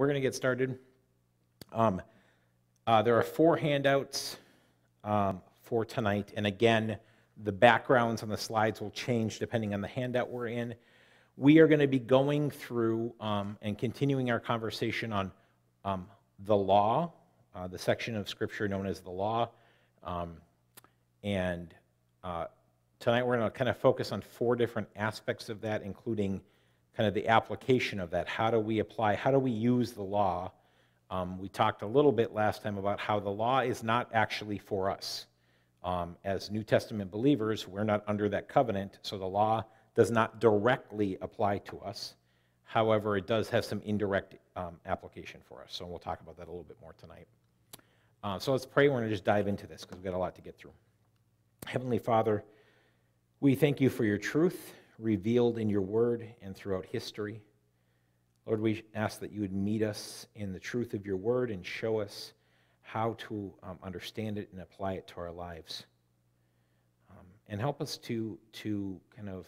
We're going to get started. Um, uh, there are four handouts um, for tonight, and again, the backgrounds on the slides will change depending on the handout we're in. We are going to be going through um, and continuing our conversation on um, the law, uh, the section of Scripture known as the law. Um, and uh, tonight we're going to kind of focus on four different aspects of that, including kind of the application of that. How do we apply, how do we use the law? Um, we talked a little bit last time about how the law is not actually for us. Um, as New Testament believers, we're not under that covenant, so the law does not directly apply to us. However, it does have some indirect um, application for us. So we'll talk about that a little bit more tonight. Uh, so let's pray. We're going to just dive into this because we've got a lot to get through. Heavenly Father, we thank you for your truth revealed in your word and throughout history. Lord, we ask that you would meet us in the truth of your word and show us how to um, understand it and apply it to our lives. Um, and help us to, to kind of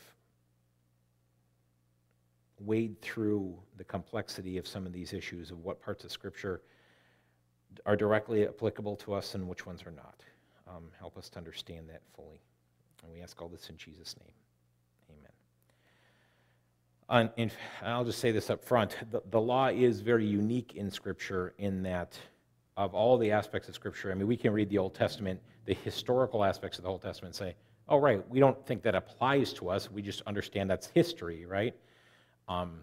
wade through the complexity of some of these issues of what parts of Scripture are directly applicable to us and which ones are not. Um, help us to understand that fully. And we ask all this in Jesus' name and I'll just say this up front the, the law is very unique in Scripture in that of all the aspects of Scripture, I mean, we can read the Old Testament, the historical aspects of the Old Testament, say, oh, right, we don't think that applies to us. We just understand that's history, right? Um,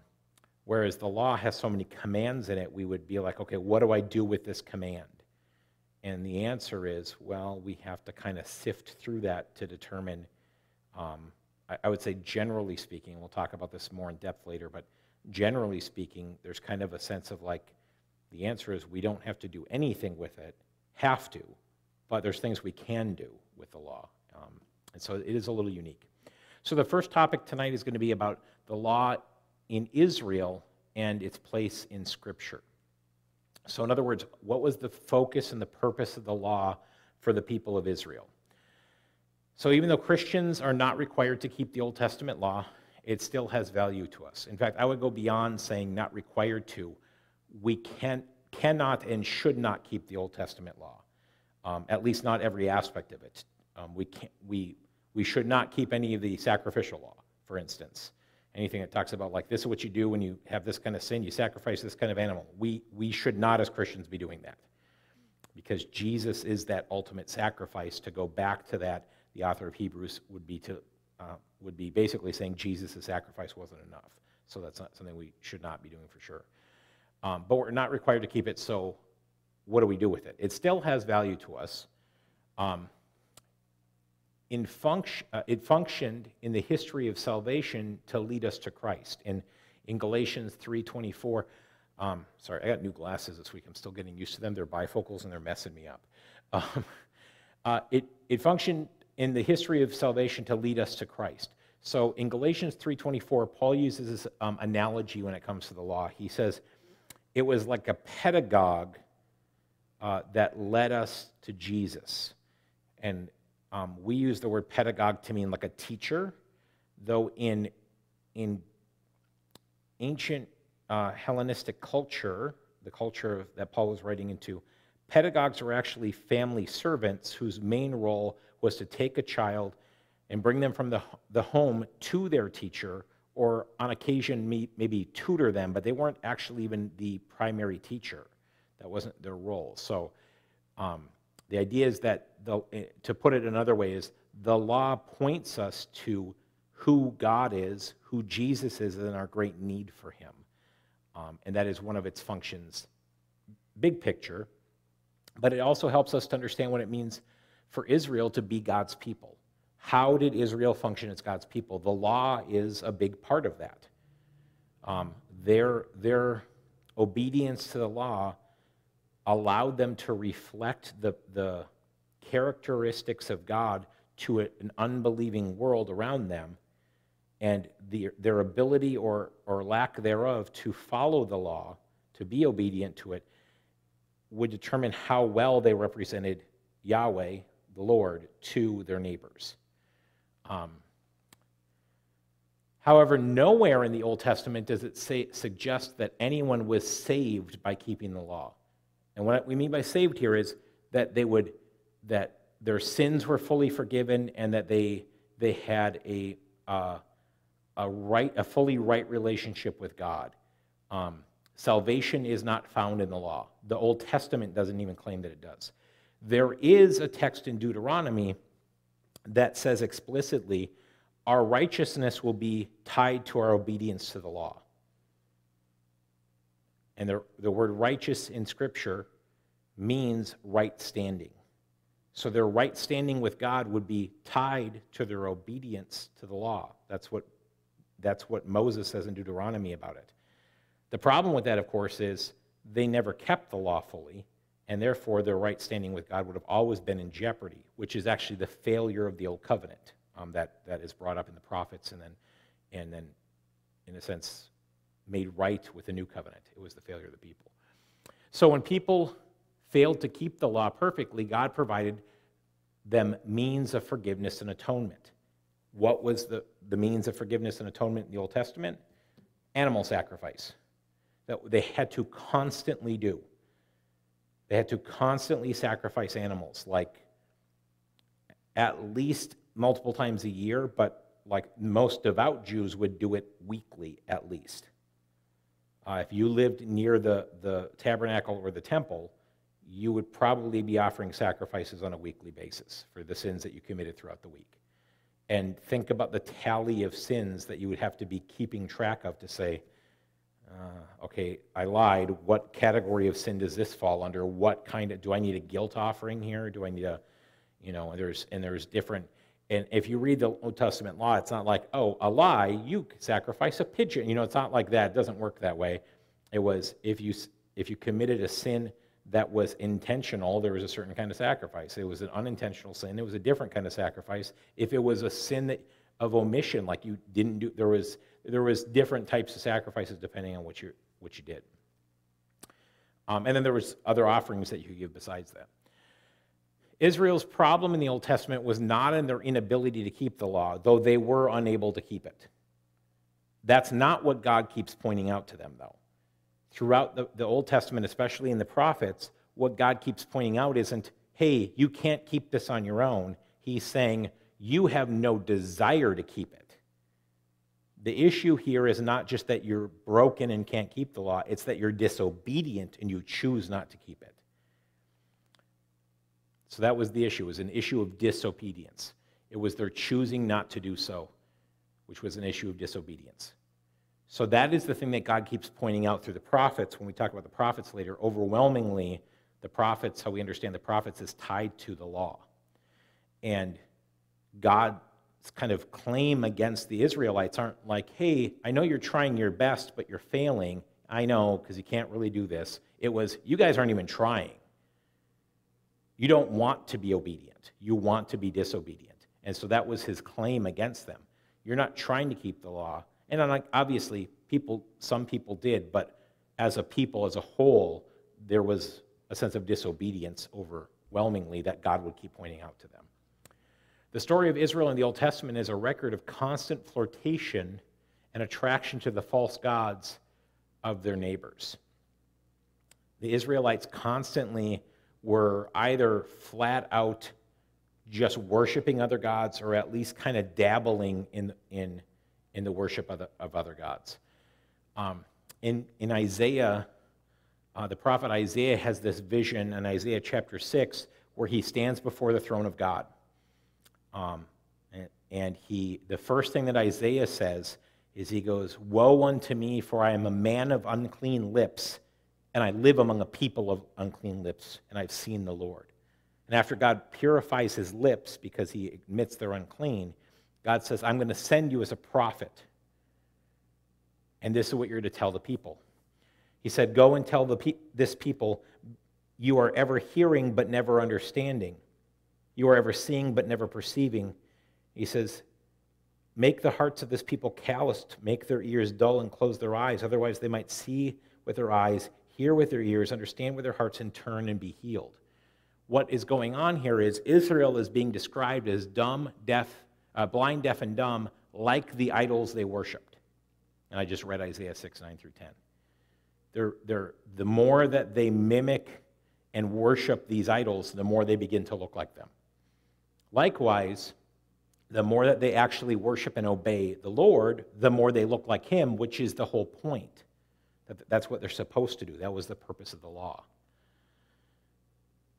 whereas the law has so many commands in it, we would be like, okay, what do I do with this command? And the answer is, well, we have to kind of sift through that to determine um, I would say generally speaking, and we'll talk about this more in depth later, but generally speaking, there's kind of a sense of like the answer is we don't have to do anything with it, have to, but there's things we can do with the law. Um, and so it is a little unique. So the first topic tonight is going to be about the law in Israel and its place in Scripture. So, in other words, what was the focus and the purpose of the law for the people of Israel? So even though Christians are not required to keep the Old Testament law, it still has value to us. In fact, I would go beyond saying not required to. We can, cannot and should not keep the Old Testament law, um, at least not every aspect of it. Um, we, can't, we, we should not keep any of the sacrificial law, for instance. Anything that talks about, like, this is what you do when you have this kind of sin, you sacrifice this kind of animal. We, we should not, as Christians, be doing that because Jesus is that ultimate sacrifice to go back to that the author of Hebrews would be to uh, would be basically saying Jesus' sacrifice wasn't enough. So that's not something we should not be doing for sure. Um, but we're not required to keep it. So what do we do with it? It still has value to us. Um, in function, uh, it functioned in the history of salvation to lead us to Christ. In in Galatians 3:24, um, sorry, I got new glasses this week. I'm still getting used to them. They're bifocals and they're messing me up. Um, uh, it, it functioned in the history of salvation to lead us to Christ. So in Galatians 3:24, Paul uses this um, analogy when it comes to the law. He says it was like a pedagogue uh, that led us to Jesus, and um, we use the word pedagogue to mean like a teacher, though in in ancient uh, Hellenistic culture, the culture that Paul was writing into, pedagogues were actually family servants whose main role was to take a child and bring them from the, the home to their teacher, or on occasion maybe tutor them, but they weren't actually even the primary teacher. That wasn't their role. So um, the idea is that, the, to put it another way, is the law points us to who God is, who Jesus is, and our great need for him. Um, and that is one of its functions, big picture. But it also helps us to understand what it means for Israel to be God's people. How did Israel function as God's people? The law is a big part of that. Um, their, their obedience to the law allowed them to reflect the, the characteristics of God to an unbelieving world around them and the, their ability or, or lack thereof to follow the law, to be obedient to it, would determine how well they represented Yahweh the Lord to their neighbors. Um, However, nowhere in the Old Testament does it say, suggest that anyone was saved by keeping the law. And what we mean by saved here is that they would that their sins were fully forgiven and that they they had a uh, a right a fully right relationship with God. Um, salvation is not found in the law. The Old Testament doesn't even claim that it does. There is a text in Deuteronomy that says explicitly our righteousness will be tied to our obedience to the law. And the, the word righteous in Scripture means right standing. So their right standing with God would be tied to their obedience to the law. That's what, that's what Moses says in Deuteronomy about it. The problem with that, of course, is they never kept the law fully, and therefore their right standing with God would have always been in jeopardy, which is actually the failure of the old covenant um, that, that is brought up in the prophets and then, and then, in a sense, made right with the new covenant. It was the failure of the people. So when people failed to keep the law perfectly, God provided them means of forgiveness and atonement. What was the, the means of forgiveness and atonement in the Old Testament? Animal sacrifice that they had to constantly do. They had to constantly sacrifice animals, like at least multiple times a year, but like most devout Jews would do it weekly at least. Uh, if you lived near the, the tabernacle or the temple, you would probably be offering sacrifices on a weekly basis for the sins that you committed throughout the week. And think about the tally of sins that you would have to be keeping track of to say, uh, okay, I lied. What category of sin does this fall under? What kind of, do I need a guilt offering here? Do I need a, you know, there's, and there's different, and if you read the Old Testament law, it's not like, oh, a lie, you sacrifice a pigeon. You know, it's not like that. It doesn't work that way. It was if you if you committed a sin that was intentional, there was a certain kind of sacrifice. It was an unintentional sin. It was a different kind of sacrifice. If it was a sin that, of omission, like you didn't do, there was there was different types of sacrifices depending on what you what you did. Um, and then there was other offerings that you could give besides that. Israel's problem in the Old Testament was not in their inability to keep the law, though they were unable to keep it. That's not what God keeps pointing out to them, though. Throughout the, the Old Testament, especially in the prophets, what God keeps pointing out isn't, hey, you can't keep this on your own. He's saying, you have no desire to keep it. The issue here is not just that you're broken and can't keep the law, it's that you're disobedient and you choose not to keep it. So that was the issue. It was an issue of disobedience. It was their choosing not to do so, which was an issue of disobedience. So that is the thing that God keeps pointing out through the prophets. When we talk about the prophets later, overwhelmingly, the prophets, how we understand the prophets, is tied to the law. And God's kind of claim against the Israelites aren't like, hey, I know you're trying your best, but you're failing. I know, because you can't really do this. It was, you guys aren't even trying. You don't want to be obedient, you want to be disobedient. And so that was his claim against them. You're not trying to keep the law. And obviously, people, some people did, but as a people, as a whole, there was a sense of disobedience overwhelmingly that God would keep pointing out to them. The story of Israel in the Old Testament is a record of constant flirtation and attraction to the false gods of their neighbors. The Israelites constantly were either flat out just worshiping other gods or at least kind of dabbling in, in, in the worship of, the, of other gods. Um, in, in Isaiah, uh, the prophet Isaiah has this vision in Isaiah chapter 6 where he stands before the throne of God. Um, and, and he, the first thing that Isaiah says is he goes, Woe unto me, for I am a man of unclean lips and I live among a people of unclean lips, and I've seen the Lord. And after God purifies his lips because he admits they're unclean, God says, I'm going to send you as a prophet. And this is what you're to tell the people. He said, Go and tell the pe- this people, you are ever hearing but never understanding. You are ever seeing but never perceiving. He says, Make the hearts of this people calloused, make their ears dull, and close their eyes. Otherwise, they might see with their eyes, hear with their ears, understand with their hearts, and turn and be healed. What is going on here is Israel is being described as dumb, deaf, uh, blind, deaf, and dumb like the idols they worshiped. And I just read Isaiah 6, 9 through 10. They're, they're, the more that they mimic and worship these idols, the more they begin to look like them. Likewise, the more that they actually worship and obey the Lord, the more they look like Him, which is the whole point. That's what they're supposed to do. That was the purpose of the law.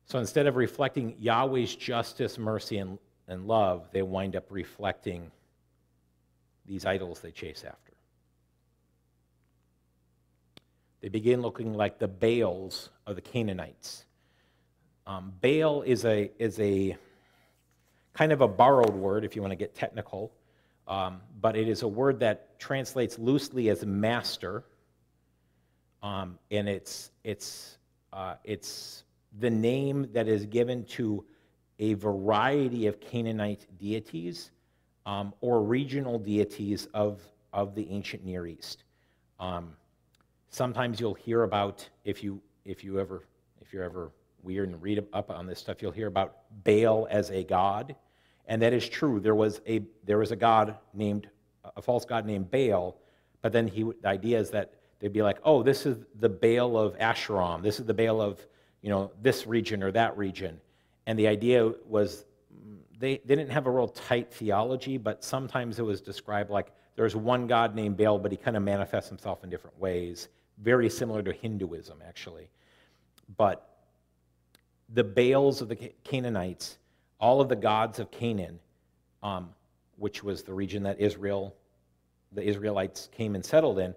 So instead of reflecting Yahweh's justice, mercy, and, and love, they wind up reflecting these idols they chase after. They begin looking like the Baals of the Canaanites. Um, Baal is a, is a kind of a borrowed word, if you want to get technical, um, but it is a word that translates loosely as master, um, and it's, it's, uh, it's the name that is given to a variety of Canaanite deities um, or regional deities of, of the ancient Near East. Um, sometimes you'll hear about, if you, if you ever, if you're ever weird and read up on this stuff, you'll hear about Baal as a god. And that is true. There was a, there was a god named, a false god named Baal, but then he, the idea is that they'd be like, oh, this is the Baal of Asheron. This is the Baal of, you know, this region or that region. And the idea was they, they didn't have a real tight theology, but sometimes it was described like there's one God named Baal, but he kind of manifests himself in different ways, very similar to Hinduism, actually. But the Baals of the Canaanites, all of the gods of Canaan, um, which was the region that Israel, the Israelites came and settled in,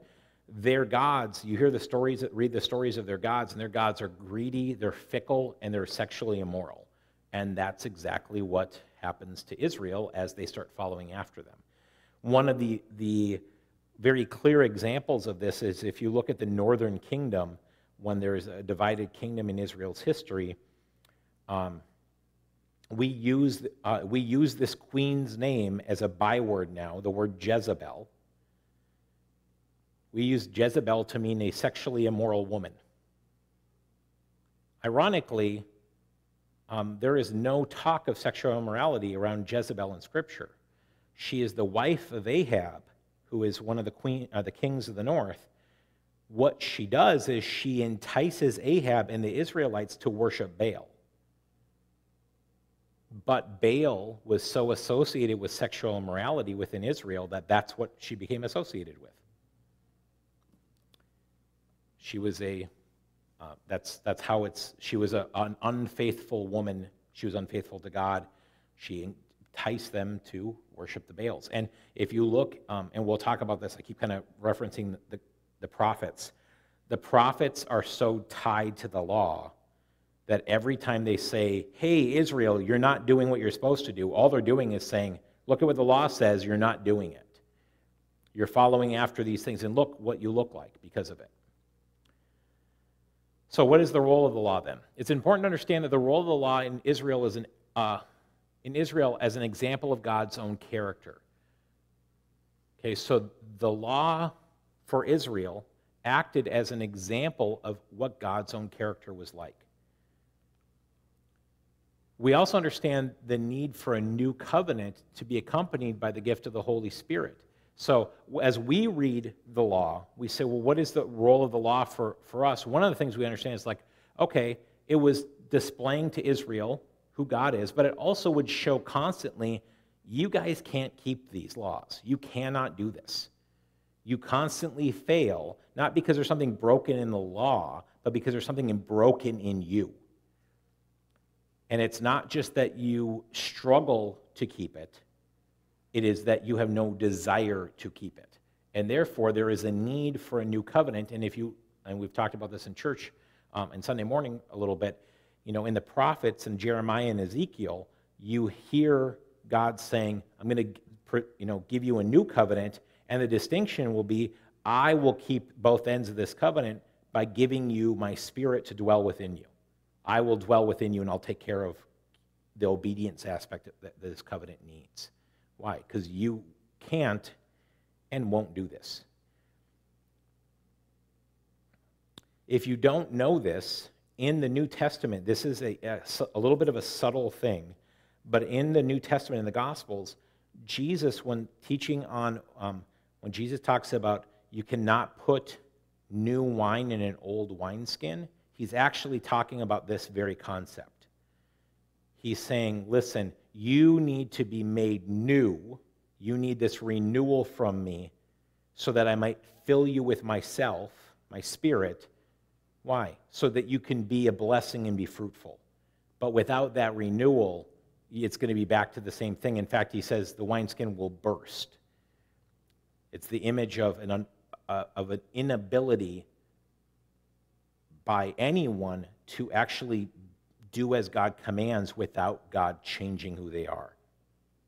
their gods, you hear the stories, read the stories of their gods, and their gods are greedy, they're fickle, and they're sexually immoral. And that's exactly what happens to Israel as they start following after them. One of the, the very clear examples of this is if you look at the northern kingdom, when there's a divided kingdom in Israel's history, um, we, use, uh, we use this queen's name as a byword now, the word Jezebel. We use Jezebel to mean a sexually immoral woman. Ironically, um, there is no talk of sexual immorality around Jezebel in Scripture. She is the wife of Ahab, who is one of the, queen, uh, the kings of the north. What she does is she entices Ahab and the Israelites to worship Baal. But Baal was so associated with sexual immorality within Israel that that's what she became associated with. She was a uh, that's, that's how it's, she was a, an unfaithful woman. She was unfaithful to God. She enticed them to worship the Baals. And if you look, um, and we'll talk about this, I keep kind of referencing the, the, the prophets. The prophets are so tied to the law that every time they say, hey, Israel, you're not doing what you're supposed to do, all they're doing is saying, look at what the law says, you're not doing it. You're following after these things, and look what you look like because of it. So, what is the role of the law then? It's important to understand that the role of the law in Israel is an, uh, in Israel as an example of God's own character. Okay, so the law for Israel acted as an example of what God's own character was like. We also understand the need for a new covenant to be accompanied by the gift of the Holy Spirit. So as we read the law, we say, well, what is the role of the law for, for us? One of the things we understand is like, okay, it was displaying to Israel who God is, but it also would show constantly, you guys can't keep these laws. You cannot do this. You constantly fail, not because there's something broken in the law, but because there's something broken in you. And it's not just that you struggle to keep it, it is that you have no desire to keep it. And therefore, there is a need for a new covenant. And if you, and we've talked about this in church um, and Sunday morning a little bit, you know, in the prophets and Jeremiah and Ezekiel, you hear God saying, I'm going to, you know, give you a new covenant. And the distinction will be, I will keep both ends of this covenant by giving you my spirit to dwell within you. I will dwell within you and I'll take care of the obedience aspect that this covenant needs. Why? Because you can't and won't do this. If you don't know this, in the New Testament, this is a, a, a, little bit of a subtle thing, but in the New Testament, in the Gospels, Jesus, when teaching on, um, when Jesus talks about you cannot put new wine in an old wineskin, he's actually talking about this very concept. He's saying, listen, you need to be made new. You need this renewal from me so that I might fill you with myself, my spirit. Why? So that you can be a blessing and be fruitful. But without that renewal, it's going to be back to the same thing. In fact, he says the wineskin will burst. It's the image of an, uh, of an inability by anyone to actually do as God commands without God changing who they are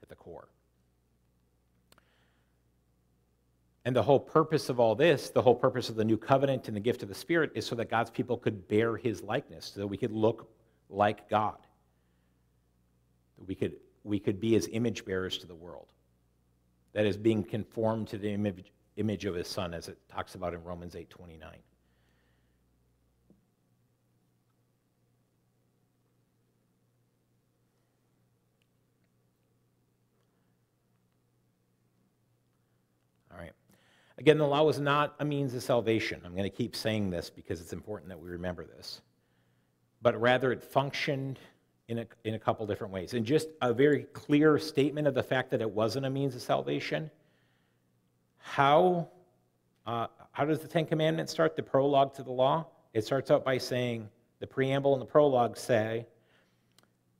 at the core. And the whole purpose of all this, the whole purpose of the new covenant and the gift of the Spirit, is so that God's people could bear his likeness, so that we could look like God. That we could, we could be his image bearers to the world. That is being conformed to the image, image of his son, as it talks about in Romans 8 29. Again, the law was not a means of salvation. I'm going to keep saying this because it's important that we remember this. But rather, it functioned in a, in a couple different ways. And just a very clear statement of the fact that it wasn't a means of salvation. How, uh, how does the Ten Commandments start? The prologue to the law? It starts out by saying, the preamble and the prologue say,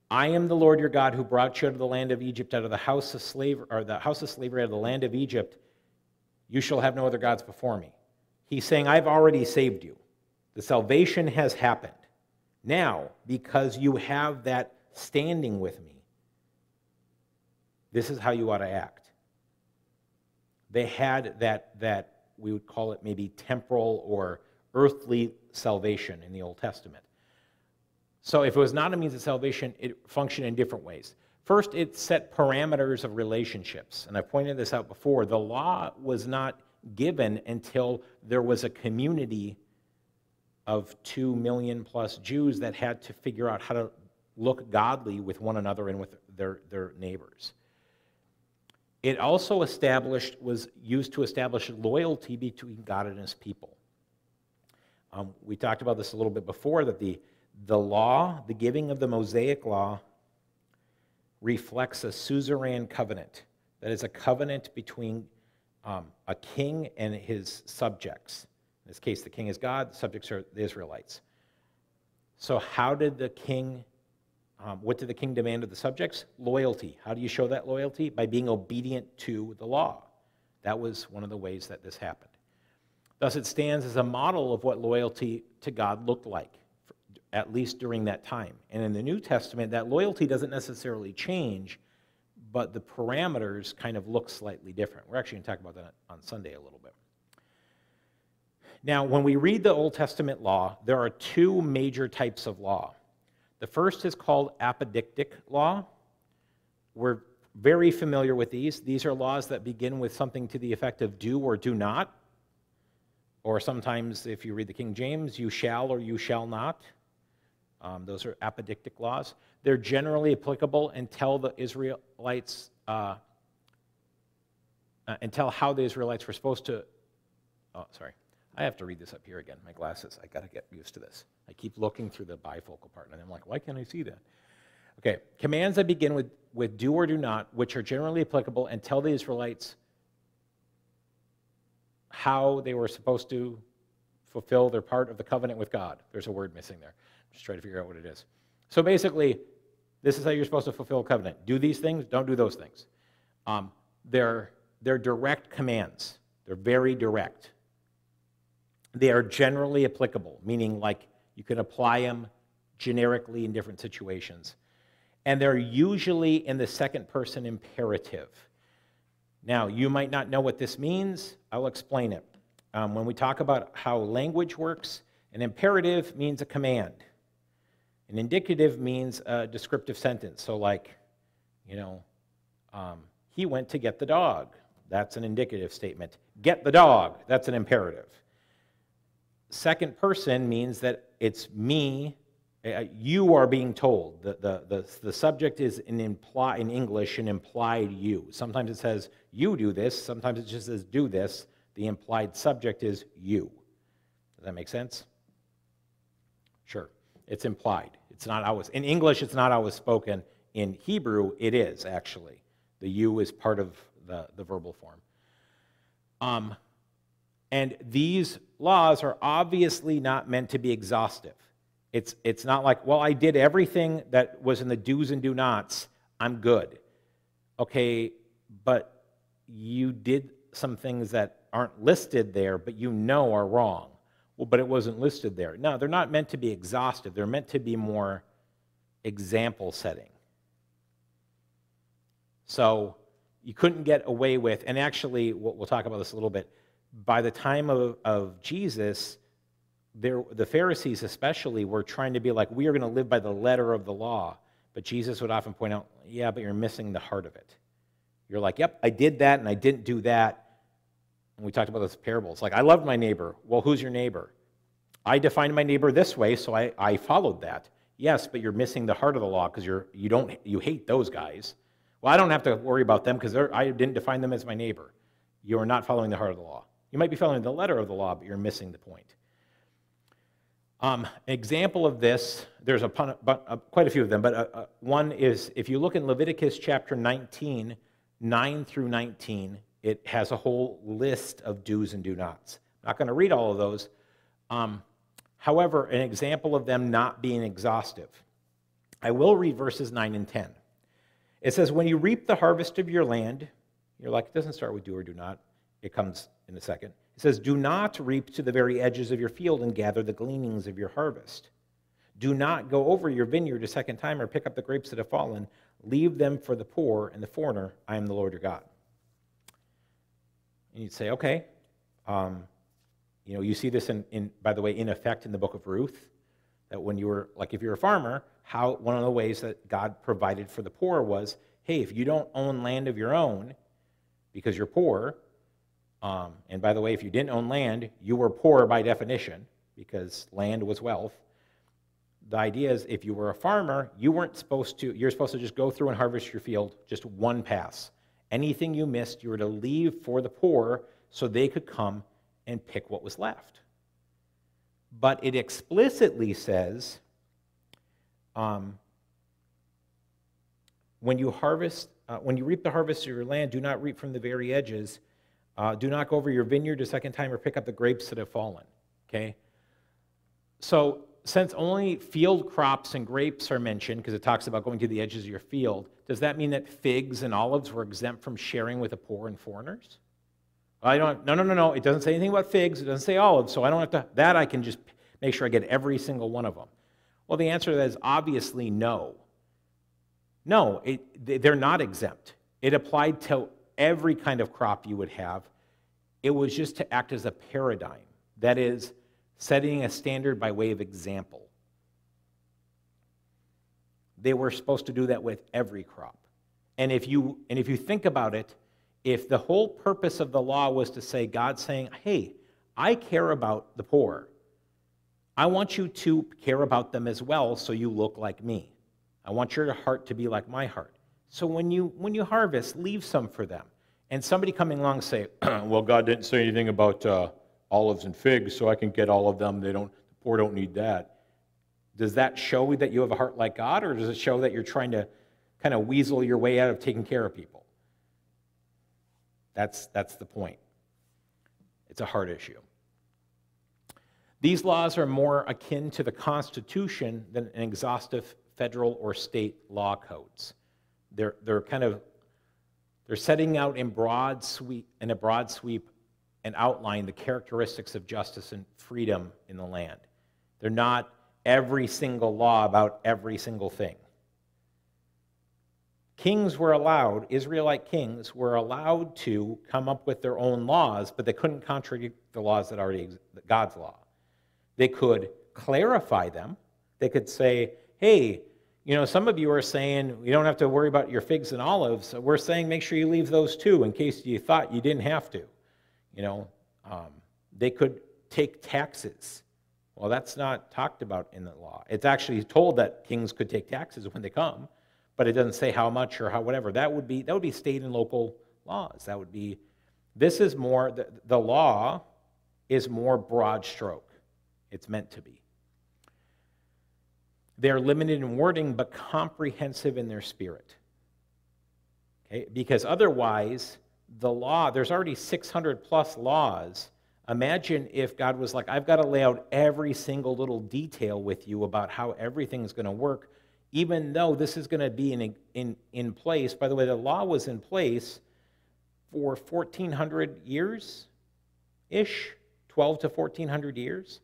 I am the Lord your God who brought you out of the land of Egypt, out of the house of slavery, or the house of slavery, out of the land of Egypt. You shall have no other gods before me. He's saying, I've already saved you. The salvation has happened. Now, because you have that standing with me, this is how you ought to act. They had that, that we would call it maybe temporal or earthly salvation in the Old Testament. So if it was not a means of salvation, it functioned in different ways. First, it set parameters of relationships. And I pointed this out before. The law was not given until there was a community of two million plus Jews that had to figure out how to look godly with one another and with their, their neighbors. It also established, was used to establish loyalty between God and his people. Um, we talked about this a little bit before that the, the law, the giving of the Mosaic law, reflects a suzerain covenant. That is a covenant between um, a king and his subjects. In this case, the king is God, the subjects are the Israelites. So, how did the king, um, what did the king demand of the subjects? Loyalty. How do you show that loyalty? By being obedient to the law. That was one of the ways that this happened. Thus, it stands as a model of what loyalty to God looked like at least during that time. And in the New Testament, that loyalty doesn't necessarily change, but the parameters kind of look slightly different. We're actually going to talk about that on Sunday a little bit. Now, when we read the Old Testament law, there are two major types of law. The first is called apodictic law. We're very familiar with these. These are laws that begin with something to the effect of do or do not. Or sometimes, if you read the King James, you shall or you shall not. Um, those are apodictic laws. They're generally applicable until the Israelites, uh, uh, until how the Israelites were supposed to. Oh, sorry. I have to read this up here again. My glasses. I got to get used to this. I keep looking through the bifocal part, and I'm like, why can't I see that? Okay. Commands that begin with, with do or do not, which are generally applicable, and tell the Israelites how they were supposed to fulfill their part of the covenant with God. There's a word missing there. Just try to figure out what it is. So basically, this is how you're supposed to fulfill covenant. Do these things, don't do those things. Um, they're, they're direct commands. They're very direct. They are generally applicable, meaning like you can apply them generically in different situations. And they're usually in the second person imperative. Now, you might not know what this means. I'll explain it. Um, when we talk about how language works, an imperative means a command. An indicative means a descriptive sentence. So, like, you know, um, he went to get the dog. That's an indicative statement. Get the dog. That's an imperative. Second person means that it's me Uh, you are being told. The, the, the, the subject is in, imply, in English an implied you. Sometimes it says you do this, sometimes it just says do this. The implied subject is you. Does that make sense? Sure. It's implied. It's not always. In English, it's not always spoken. In Hebrew, it is actually. The you is part of the, the verbal form. Um, and these laws are obviously not meant to be exhaustive. It's, it's not like, well, I did everything that was in the do's and do nots, I'm good. Okay, but you did some things that aren't listed there, but you know are wrong. Well, but it wasn't listed there. No, they're not meant to be exhaustive. They're meant to be more example setting. So you couldn't get away with, and actually, we'll talk about this a little bit. By the time of, of Jesus, there, the Pharisees especially were trying to be like, we are going to live by the letter of the law. But Jesus would often point out, yeah, but you're missing the heart of it. You're like, yep, I did that and I didn't do that. And we talked about those parables. Like, I loved my neighbor. Well, who's your neighbor? I defined my neighbor this way, so I, I followed that. Yes, but you're missing the heart of the law because you're you don't you hate those guys. Well, I don't have to worry about them because I didn't define them as my neighbor. You are not following the heart of the law. You might be following the letter of the law, but you're missing the point. Um, example of this, there's a, a, quite a few of them, but uh, uh, one is if you look in Leviticus chapter 19, 9 through 19, it has a whole list of do's and do nots. I'm not going to read all of those. Um, however, an example of them not being exhaustive. I will read verses 9 and 10. It says, When you reap the harvest of your land, you're like, it doesn't start with do or do not. It comes in a second. It says, Do not reap to the very edges of your field and gather the gleanings of your harvest. Do not go over your vineyard a second time or pick up the grapes that have fallen. Leave them for the poor and the foreigner. I am the Lord your God. And you'd say, okay. Um, you know, you see this in, in, by the way, in effect in the book of Ruth. That when you were, like if you're a farmer, how one of the ways that God provided for the poor was, hey, if you don't own land of your own because you're poor, um, and by the way, if you didn't own land, you were poor by definition because land was wealth. The idea is if you were a farmer, you weren't supposed to, you're supposed to just go through and harvest your field just one pass. Anything you missed, you were to leave for the poor so they could come and pick what was left. But it explicitly says um, when you harvest, uh, when you reap the harvest of your land, do not reap from the very edges uh, do not go over your vineyard a second time or pick up the grapes that have fallen. Okay? So, since only field crops and grapes are mentioned, because it talks about going to the edges of your field, does that mean that figs and olives were exempt from sharing with the poor and foreigners? I don't, no, no, no, no. It doesn't say anything about figs. It doesn't say olives, so I don't have to, that I can just make sure I get every single one of them. Well, the answer to that is obviously no. No, it, they're not exempt. It applied to every kind of crop you would have. It was just to act as a paradigm, that is, setting a standard by way of example. They were supposed to do that with every crop. And if you, and if you think about it, if the whole purpose of the law was to say, God saying, hey, I care about the poor, I want you to care about them as well so you look like me. I want your heart to be like my heart. So when you, when you harvest, leave some for them. And somebody coming along say, well, God didn't say anything about uh, olives and figs, so I can get all of them. They don't, the poor don't need that. Does that show that you have a heart like God, or does it show that you're trying to kind of weasel your way out of taking care of people? That's, that's the point. It's a heart issue. These laws are more akin to the Constitution than an exhaustive federal or state law codes. They're, they're kind of they're setting out in broad sweep in a broad sweep and outline the characteristics of justice and freedom in the land. They're not every single law about every single thing. Kings were allowed, Israelite kings were allowed to come up with their own laws, but they couldn't contradict the laws that already God's law. They could clarify them. They could say, hey, you know, some of you are saying you don't have to worry about your figs and olives. We're saying make sure you leave those too in case you thought you didn't have to. You know, um, they could take taxes Well, that's not talked about in the law. It's actually told that kings could take taxes when they come, but it doesn't say how much or how whatever. That would be that would be state and local laws. That would be this is more the, the law is more broad stroke. It's meant to be. They're limited in wording but comprehensive in their spirit. Okay? Because otherwise, the law, there's already 600 plus laws Imagine if God was like, I've got to lay out every single little detail with you about how everything's going to work, even though this is going to be in, in, in place. By the way, the law was in place for 1,400 years ish, 12 to 1,400 years.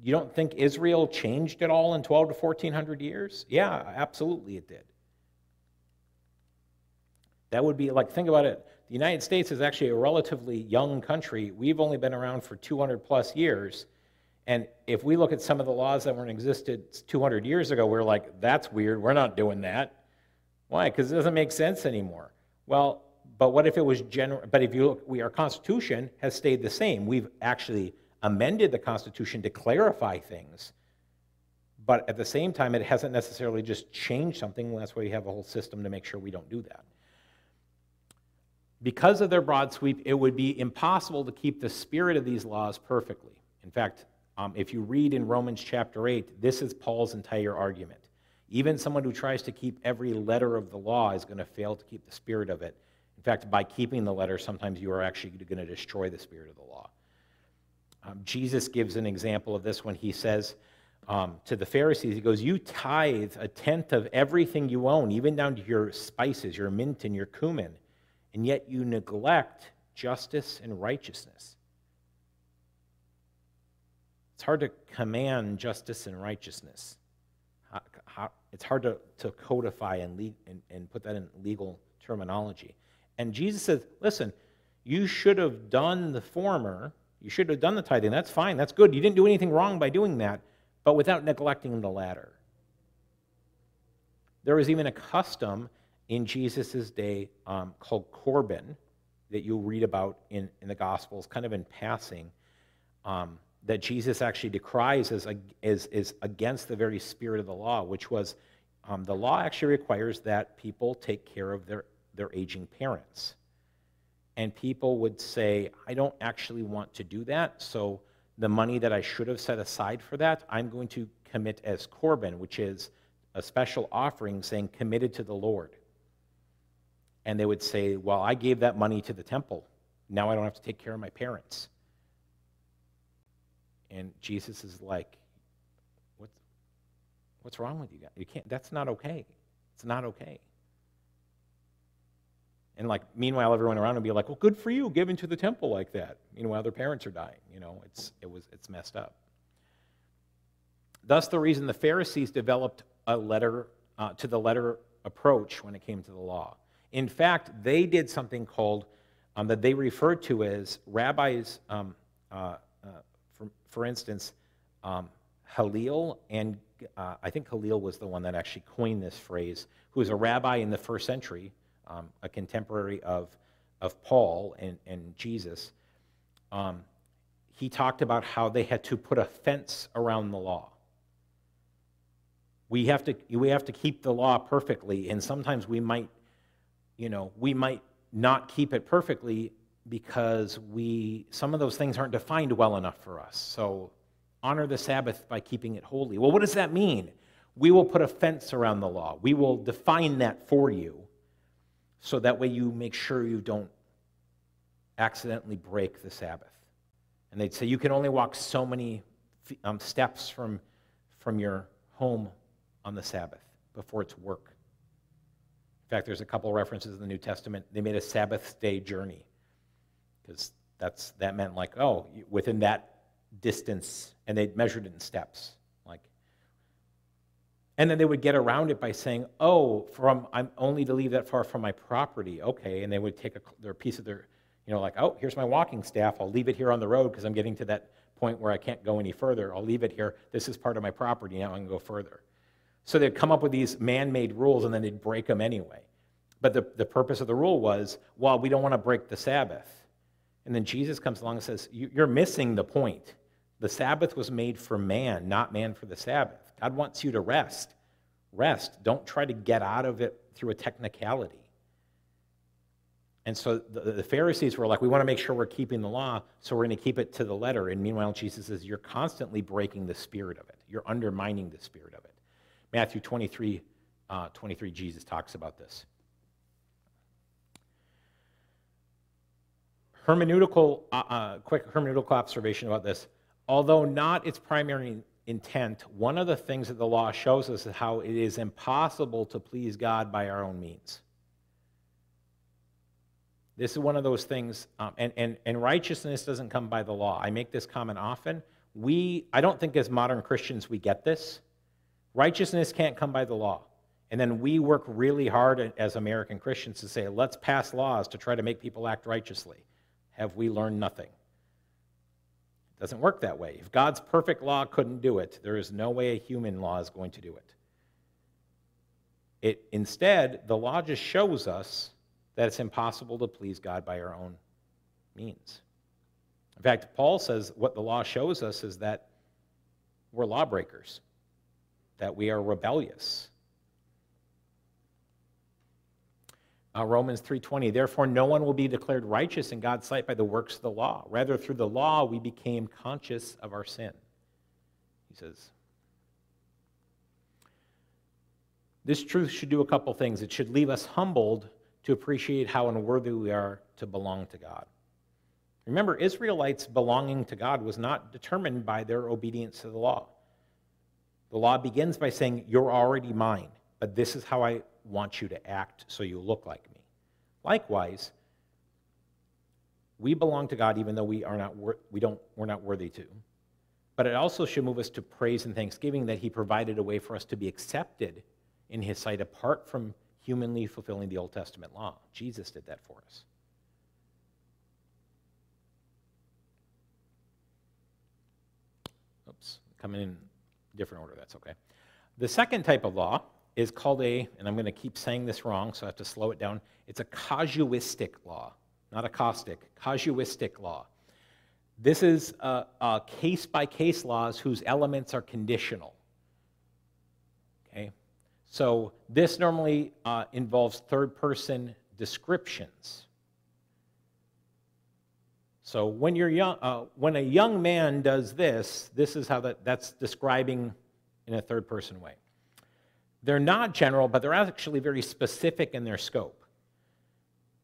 You don't think Israel changed at all in 12 to 1,400 years? Yeah, absolutely it did. That would be like, think about it. The United States is actually a relatively young country. We've only been around for 200 plus years. And if we look at some of the laws that were in existence 200 years ago, we're like, that's weird. We're not doing that. Why? Because it doesn't make sense anymore. Well, but what if it was general? But if you look, we, our Constitution has stayed the same. We've actually amended the Constitution to clarify things. But at the same time, it hasn't necessarily just changed something. That's why we have a whole system to make sure we don't do that because of their broad sweep, it would be impossible to keep the spirit of these laws perfectly. In fact, um, if you read in Romans chapter 8, this is Paul's entire argument. Even someone who tries to keep every letter of the law is going to fail to keep the spirit of it. In fact, by keeping the letter, sometimes you are actually going to destroy the spirit of the law. Um, Jesus gives an example of this when he says um, to the Pharisees, He goes, You tithe a tenth of everything you own, even down to your spices, your mint and your cumin and yet you neglect justice and righteousness. It's hard to command justice and righteousness. It's hard to, to codify and, and, and put that in legal terminology. And Jesus says, listen, you should have done the former. You should have done the tithing. That's fine. That's good. You didn't do anything wrong by doing that, but without neglecting the latter. There was even a custom in Jesus' day um, called Corban that you'll read about in, in the Gospels, kind of in passing, um, that Jesus actually decries as, as, as against the very spirit of the law, which was um, the law actually requires that people take care of their, their aging parents. And people would say, I don't actually want to do that, so the money that I should have set aside for that, I'm going to commit as Corban, which is a special offering saying committed to the Lord and they would say, Well, I gave that money to the temple. Now I don't have to take care of my parents. And Jesus is like, What's, what's wrong with you guys? You can't, that's not okay. It's not okay. And like, meanwhile, everyone around would be like, well, good for you, giving to the temple like that. Meanwhile, their parents are dying. You know, it's, it was, it's messed up. Thus, the reason the Pharisees developed a letter uh, to the letter approach when it came to the law. In fact, they did something called, um, that they referred to as rabbis, um, uh, uh, for, for, instance, um, Hillel, and uh, I think Hillel was the one that actually coined this phrase, who was a rabbi in the first century, um, a contemporary of, of Paul and, and Jesus. Um, he talked about how they had to put a fence around the law. We have to, we have to keep the law perfectly, and sometimes we might you know, we might not keep it perfectly because we some of those things aren't defined well enough for us. So honor the Sabbath by keeping it holy. Well, what does that mean? We will put a fence around the law. We will define that for you so that way you make sure you don't accidentally break the Sabbath. And they'd say you can only walk so many um, steps from, from your home on the Sabbath before it's work. In fact, there's a couple references in the New Testament. They made a Sabbath day journey because that's that meant like oh within that distance, and they measured it in steps, like. And then they would get around it by saying, "Oh, from I'm only to leave that far from my property." Okay, and they would take a, their piece of their, you know, like, "Oh, here's my walking staff. I'll leave it here on the road because I'm getting to that point where I can't go any further. I'll leave it here. This is part of my property. Now I can go further." So they'd come up with these man made rules and then they'd break them anyway. But the, the purpose of the rule was, well, we don't want to break the Sabbath. And then Jesus comes along and says, You're missing the point. The Sabbath was made for man, not man for the Sabbath. God wants you to rest. Rest. Don't try to get out of it through a technicality. And so the, the, Pharisees were like, we want to make sure we're keeping the law, so we're going to keep it to the letter. And meanwhile, Jesus says, you're constantly breaking the spirit of it. You're undermining the spirit of it. Matthew 23, uh, 23 Jesus talks about this. Hermeneutical, uh, uh, quick hermeneutical observation about this. Although not its primary intent, one of the things that the law shows us is how it is impossible to please God by our own means. This is one of those things, um, and, and, and righteousness doesn't come by the law. I make this comment often. We, I don't think as modern Christians we get this. Righteousness can't come by the law. And then we work really hard as American Christians to say, let's pass laws to try to make people act righteously. Have we learned nothing? It doesn't work that way. If God's perfect law couldn't do it, there is no way a human law is going to do it. It instead, the law just shows us that it's impossible to please God by our own means. In fact, Paul says what the law shows us is that we're lawbreakers, that we are rebellious. Uh, Romans 3:20 Therefore no one will be declared righteous in God's sight by the works of the law rather through the law we became conscious of our sin. He says This truth should do a couple things. It should leave us humbled to appreciate how unworthy we are to belong to God. Remember, Israelites belonging to God was not determined by their obedience to the law. The law begins by saying, You're already mine, but this is how I want you to act so you look like me. Likewise, we belong to God even though we are not we don't we're not worthy to. But it also should move us to praise and thanksgiving that he provided a way for us to be accepted in his sight apart from humanly fulfilling the Old Testament law. Jesus did that for us. Oops, coming in different order, that's okay. The second type of law is called a, and I'm going to keep saying this wrong, so I have to slow it down. It's a casuistic law, not a caustic, casuistic law. This is case by case laws whose elements are conditional. Okay? So this normally uh, involves third person descriptions. So when you're young, uh, when a young man does this, this is how that, that's describing in a third person way. They're not general, but they're actually very specific in their scope.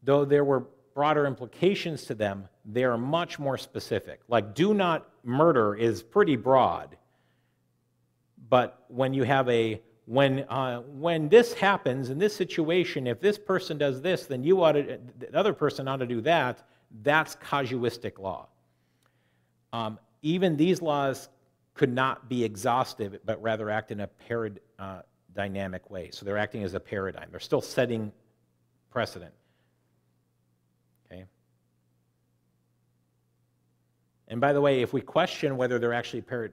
Though there were broader implications to them, they are much more specific. Like, do not murder is pretty broad. But when you have a when, uh, when this happens in this situation, if this person does this, then you ought to, the other person ought to do that. That's casuistic law. Um, even these laws could not be exhaustive, but rather act in a paradigmatic uh, way. So they're acting as a paradigm. They're still setting precedent. Okay. And by the way, if we question whether they're actually parad-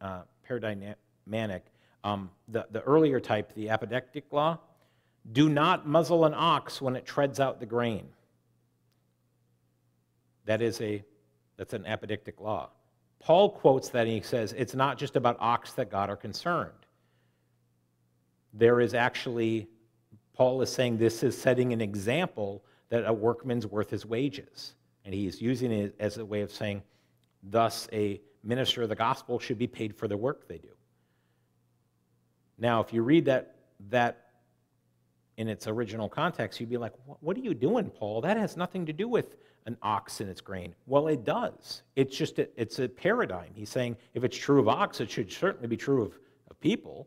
uh, paradigmatic, um, the, the earlier type, the apodictic law, do not muzzle an ox when it treads out the grain. That is a, that's an apodictic law. Paul quotes that and he says, it's not just about ox that God are concerned. There is actually, Paul is saying this is setting an example that a workman's worth his wages. And he's using it as a way of saying, thus, a minister of the gospel should be paid for the work they do. Now, if you read that, that in its original context, you'd be like, what are you doing, Paul? That has nothing to do with an ox in its grain. Well, it does. It's just a, it's a paradigm. He's saying if it's true of ox, it should certainly be true of, of people.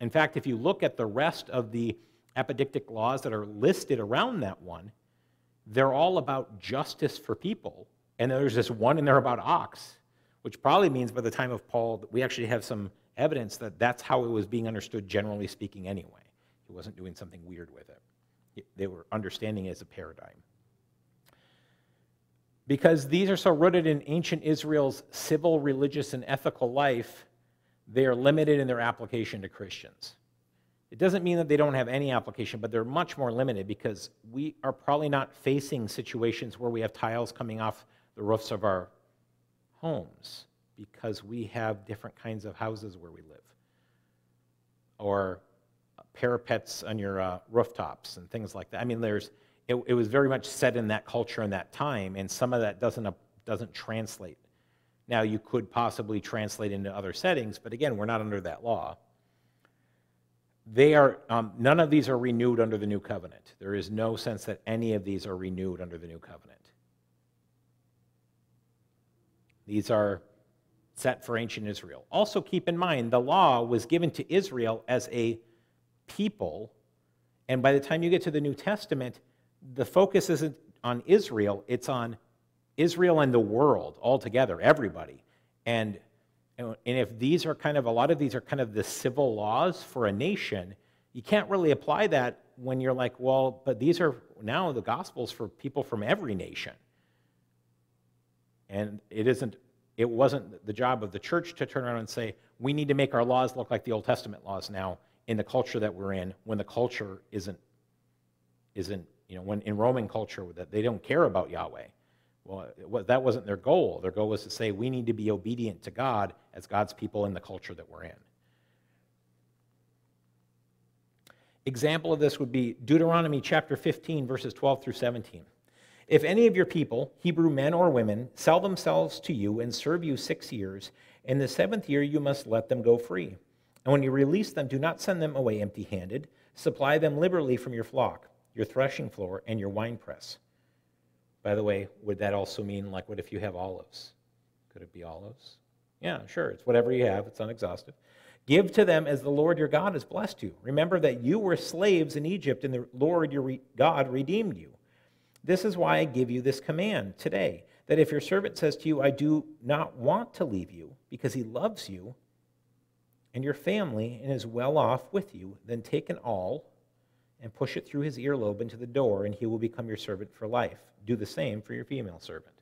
In fact, if you look at the rest of the apodictic laws that are listed around that one, they're all about justice for people. And there's this one in there about ox, which probably means by the time of Paul we actually have some evidence that that's how it was being understood, generally speaking, anyway. He wasn't doing something weird with it. They were understanding it as a paradigm. Because these are so rooted in ancient Israel's civil, religious, and ethical life, they are limited in their application to Christians. It doesn't mean that they don't have any application, but they're much more limited because we are probably not facing situations where we have tiles coming off the roofs of our homes because we have different kinds of houses where we live, or parapets on your uh, rooftops and things like that. I mean, there's it, it was very much set in that culture and that time, and some of that doesn't doesn't translate. Now, you could possibly translate into other settings, but again, we're not under that law. They are, um, none of these are renewed under the new covenant. There is no sense that any of these are renewed under the new covenant. These are set for ancient Israel. Also, keep in mind, the law was given to Israel as a people, and by the time you get to the New Testament, the focus isn't on Israel, it's on Israel and the world altogether, everybody. And, and if these are kind of, a lot of these are kind of the civil laws for a nation, you can't really apply that when you're like, well, but these are now the gospels for people from every nation. And it isn't, it wasn't the job of the church to turn around and say, we need to make our laws look like the Old Testament laws now in the culture that we're in when the culture isn't, isn't you know, when in Roman culture that they don't care about Yahweh. Well, that wasn't their goal. Their goal was to say we need to be obedient to God as God's people in the culture that we're in. Example of this would be Deuteronomy chapter 15, verses 12 through 17. If any of your people, Hebrew men or women, sell themselves to you and serve you six years, in the seventh year you must let them go free. And when you release them, do not send them away empty handed. Supply them liberally from your flock, your threshing floor, and your winepress. By the way, would that also mean, like, what if you have olives? Could it be olives? Yeah, sure. It's whatever you have, it's unexhaustive. Give to them as the Lord your God has blessed you. Remember that you were slaves in Egypt, and the Lord your God redeemed you. This is why I give you this command today that if your servant says to you, I do not want to leave you because he loves you and your family and is well off with you, then take an awl and push it through his earlobe into the door, and he will become your servant for life. Do the same for your female servant.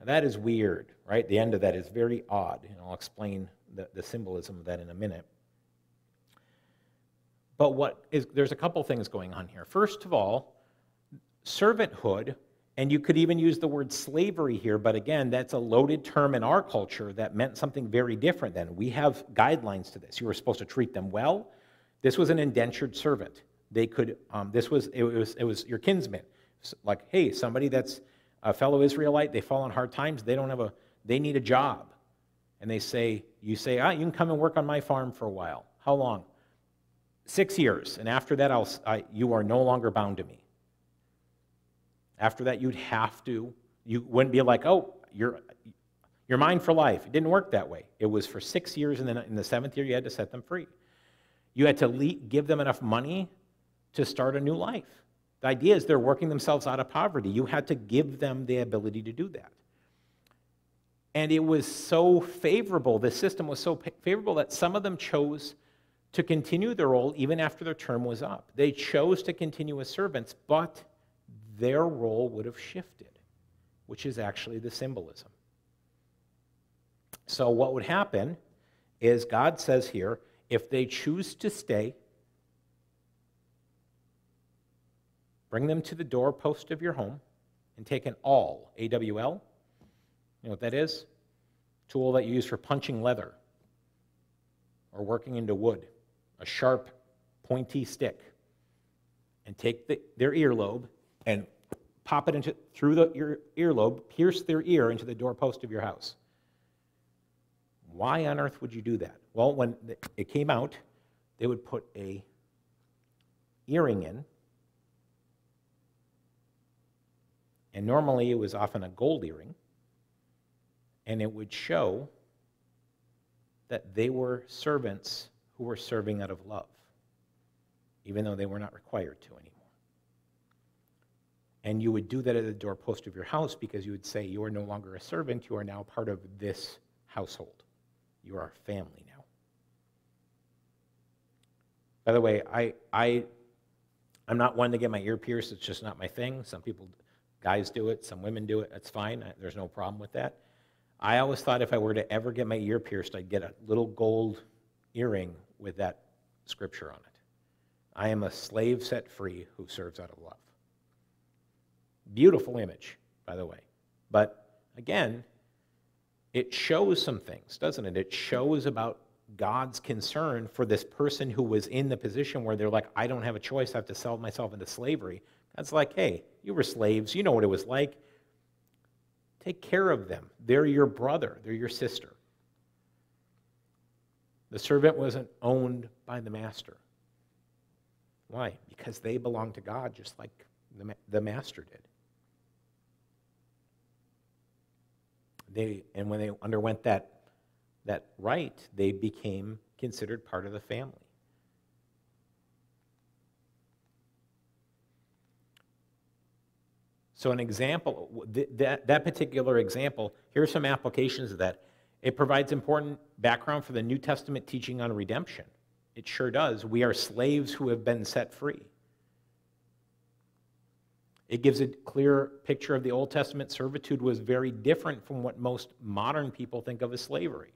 Now, that is weird, right? The end of that is very odd, and I'll explain the, the symbolism of that in a minute. But what is, there's a couple things going on here. First of all, servanthood, and you could even use the word slavery here, but again, that's a loaded term in our culture that meant something very different then. We have guidelines to this. You were supposed to treat them well. This was an indentured servant they could, um, this was it, was, it was your kinsman. Like, hey, somebody that's a fellow Israelite, they fall on hard times, they don't have a, they need a job. And they say, you say, ah, you can come and work on my farm for a while. How long? Six years. And after that, I'll, I, you are no longer bound to me. After that, you'd have to, you wouldn't be like, oh, you're, you're mine for life. It didn't work that way. It was for six years, and then in the seventh year, you had to set them free. You had to give them enough money to start a new life. The idea is they're working themselves out of poverty. You had to give them the ability to do that. And it was so favorable, the system was so favorable that some of them chose to continue their role even after their term was up. They chose to continue as servants, but their role would have shifted, which is actually the symbolism. So, what would happen is God says here if they choose to stay, Bring them to the doorpost of your home and take an awl, A W L. You know what that is? Tool that you use for punching leather or working into wood, a sharp, pointy stick. And take the, their earlobe and pop it into, through the ear, earlobe, pierce their ear into the doorpost of your house. Why on earth would you do that? Well, when it came out, they would put a earring in And normally it was often a gold earring, and it would show that they were servants who were serving out of love, even though they were not required to anymore. And you would do that at the doorpost of your house because you would say, You are no longer a servant, you are now part of this household. You are a family now. By the way, I, I, I'm not one to get my ear pierced, it's just not my thing. Some people Guys do it, some women do it, that's fine. There's no problem with that. I always thought if I were to ever get my ear pierced, I'd get a little gold earring with that scripture on it. I am a slave set free who serves out of love. Beautiful image, by the way. But again, it shows some things, doesn't it? It shows about God's concern for this person who was in the position where they're like, I don't have a choice, I have to sell myself into slavery. God's like, hey, you were slaves, you know what it was like. Take care of them. They're your brother, they're your sister. The servant wasn't owned by the master. Why? Because they belonged to God just like the, the master did. They, and when they underwent that, that rite, they became considered part of the family. So, an example, that, that particular example, here are some applications of that. It provides important background for the New Testament teaching on redemption. It sure does. We are slaves who have been set free. It gives a clear picture of the Old Testament servitude was very different from what most modern people think of as slavery.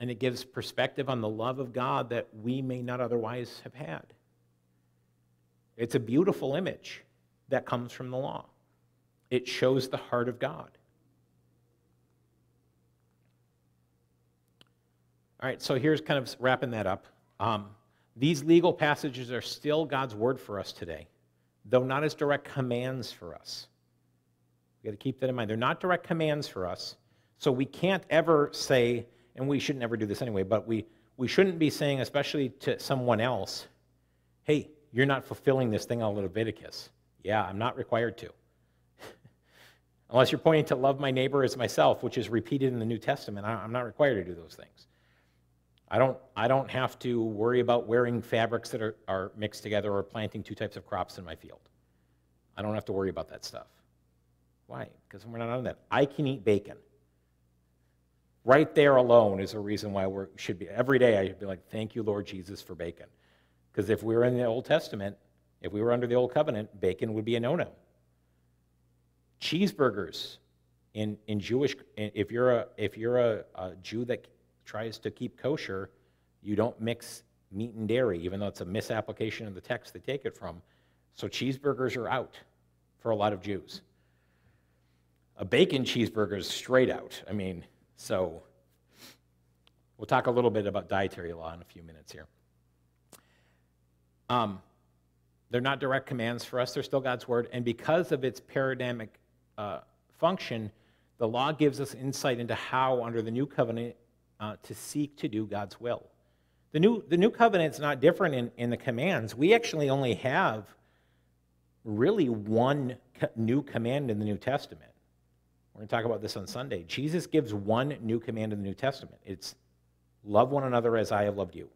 And it gives perspective on the love of God that we may not otherwise have had. It's a beautiful image that comes from the law. It shows the heart of God. All right, so here's kind of wrapping that up. Um, these legal passages are still God's word for us today, though not as direct commands for us. We got to keep that in mind. They're not direct commands for us, so we can't ever say, and we should never do this anyway, but we, we shouldn't be saying, especially to someone else, hey, you're not fulfilling this thing on Leviticus. Yeah, I'm not required to. Unless you're pointing to love my neighbor as myself, which is repeated in the New Testament, I'm not required to do those things. I don't, I don't have to worry about wearing fabrics that are, are mixed together or planting two types of crops in my field. I don't have to worry about that stuff. Why? Because we're not on that. I can eat bacon. Right there alone is a reason why we should be, every day I should be like, thank you, Lord Jesus, for bacon. Because if we were in the Old Testament, if we were under the old covenant, bacon would be a no no. Cheeseburgers in, in Jewish, if you're, a, if you're a, a Jew that tries to keep kosher, you don't mix meat and dairy, even though it's a misapplication of the text they take it from. So cheeseburgers are out for a lot of Jews. A bacon cheeseburger is straight out. I mean, so we'll talk a little bit about dietary law in a few minutes here. Um, they're not direct commands for us, they're still God's word. And because of its paradigmic uh, function, the law gives us insight into how, under the new covenant, uh, to seek to do God's will. The new, the new covenant is not different in, in the commands. We actually only have really one co- new command in the New Testament. We're going to talk about this on Sunday. Jesus gives one new command in the New Testament it's love one another as I have loved you.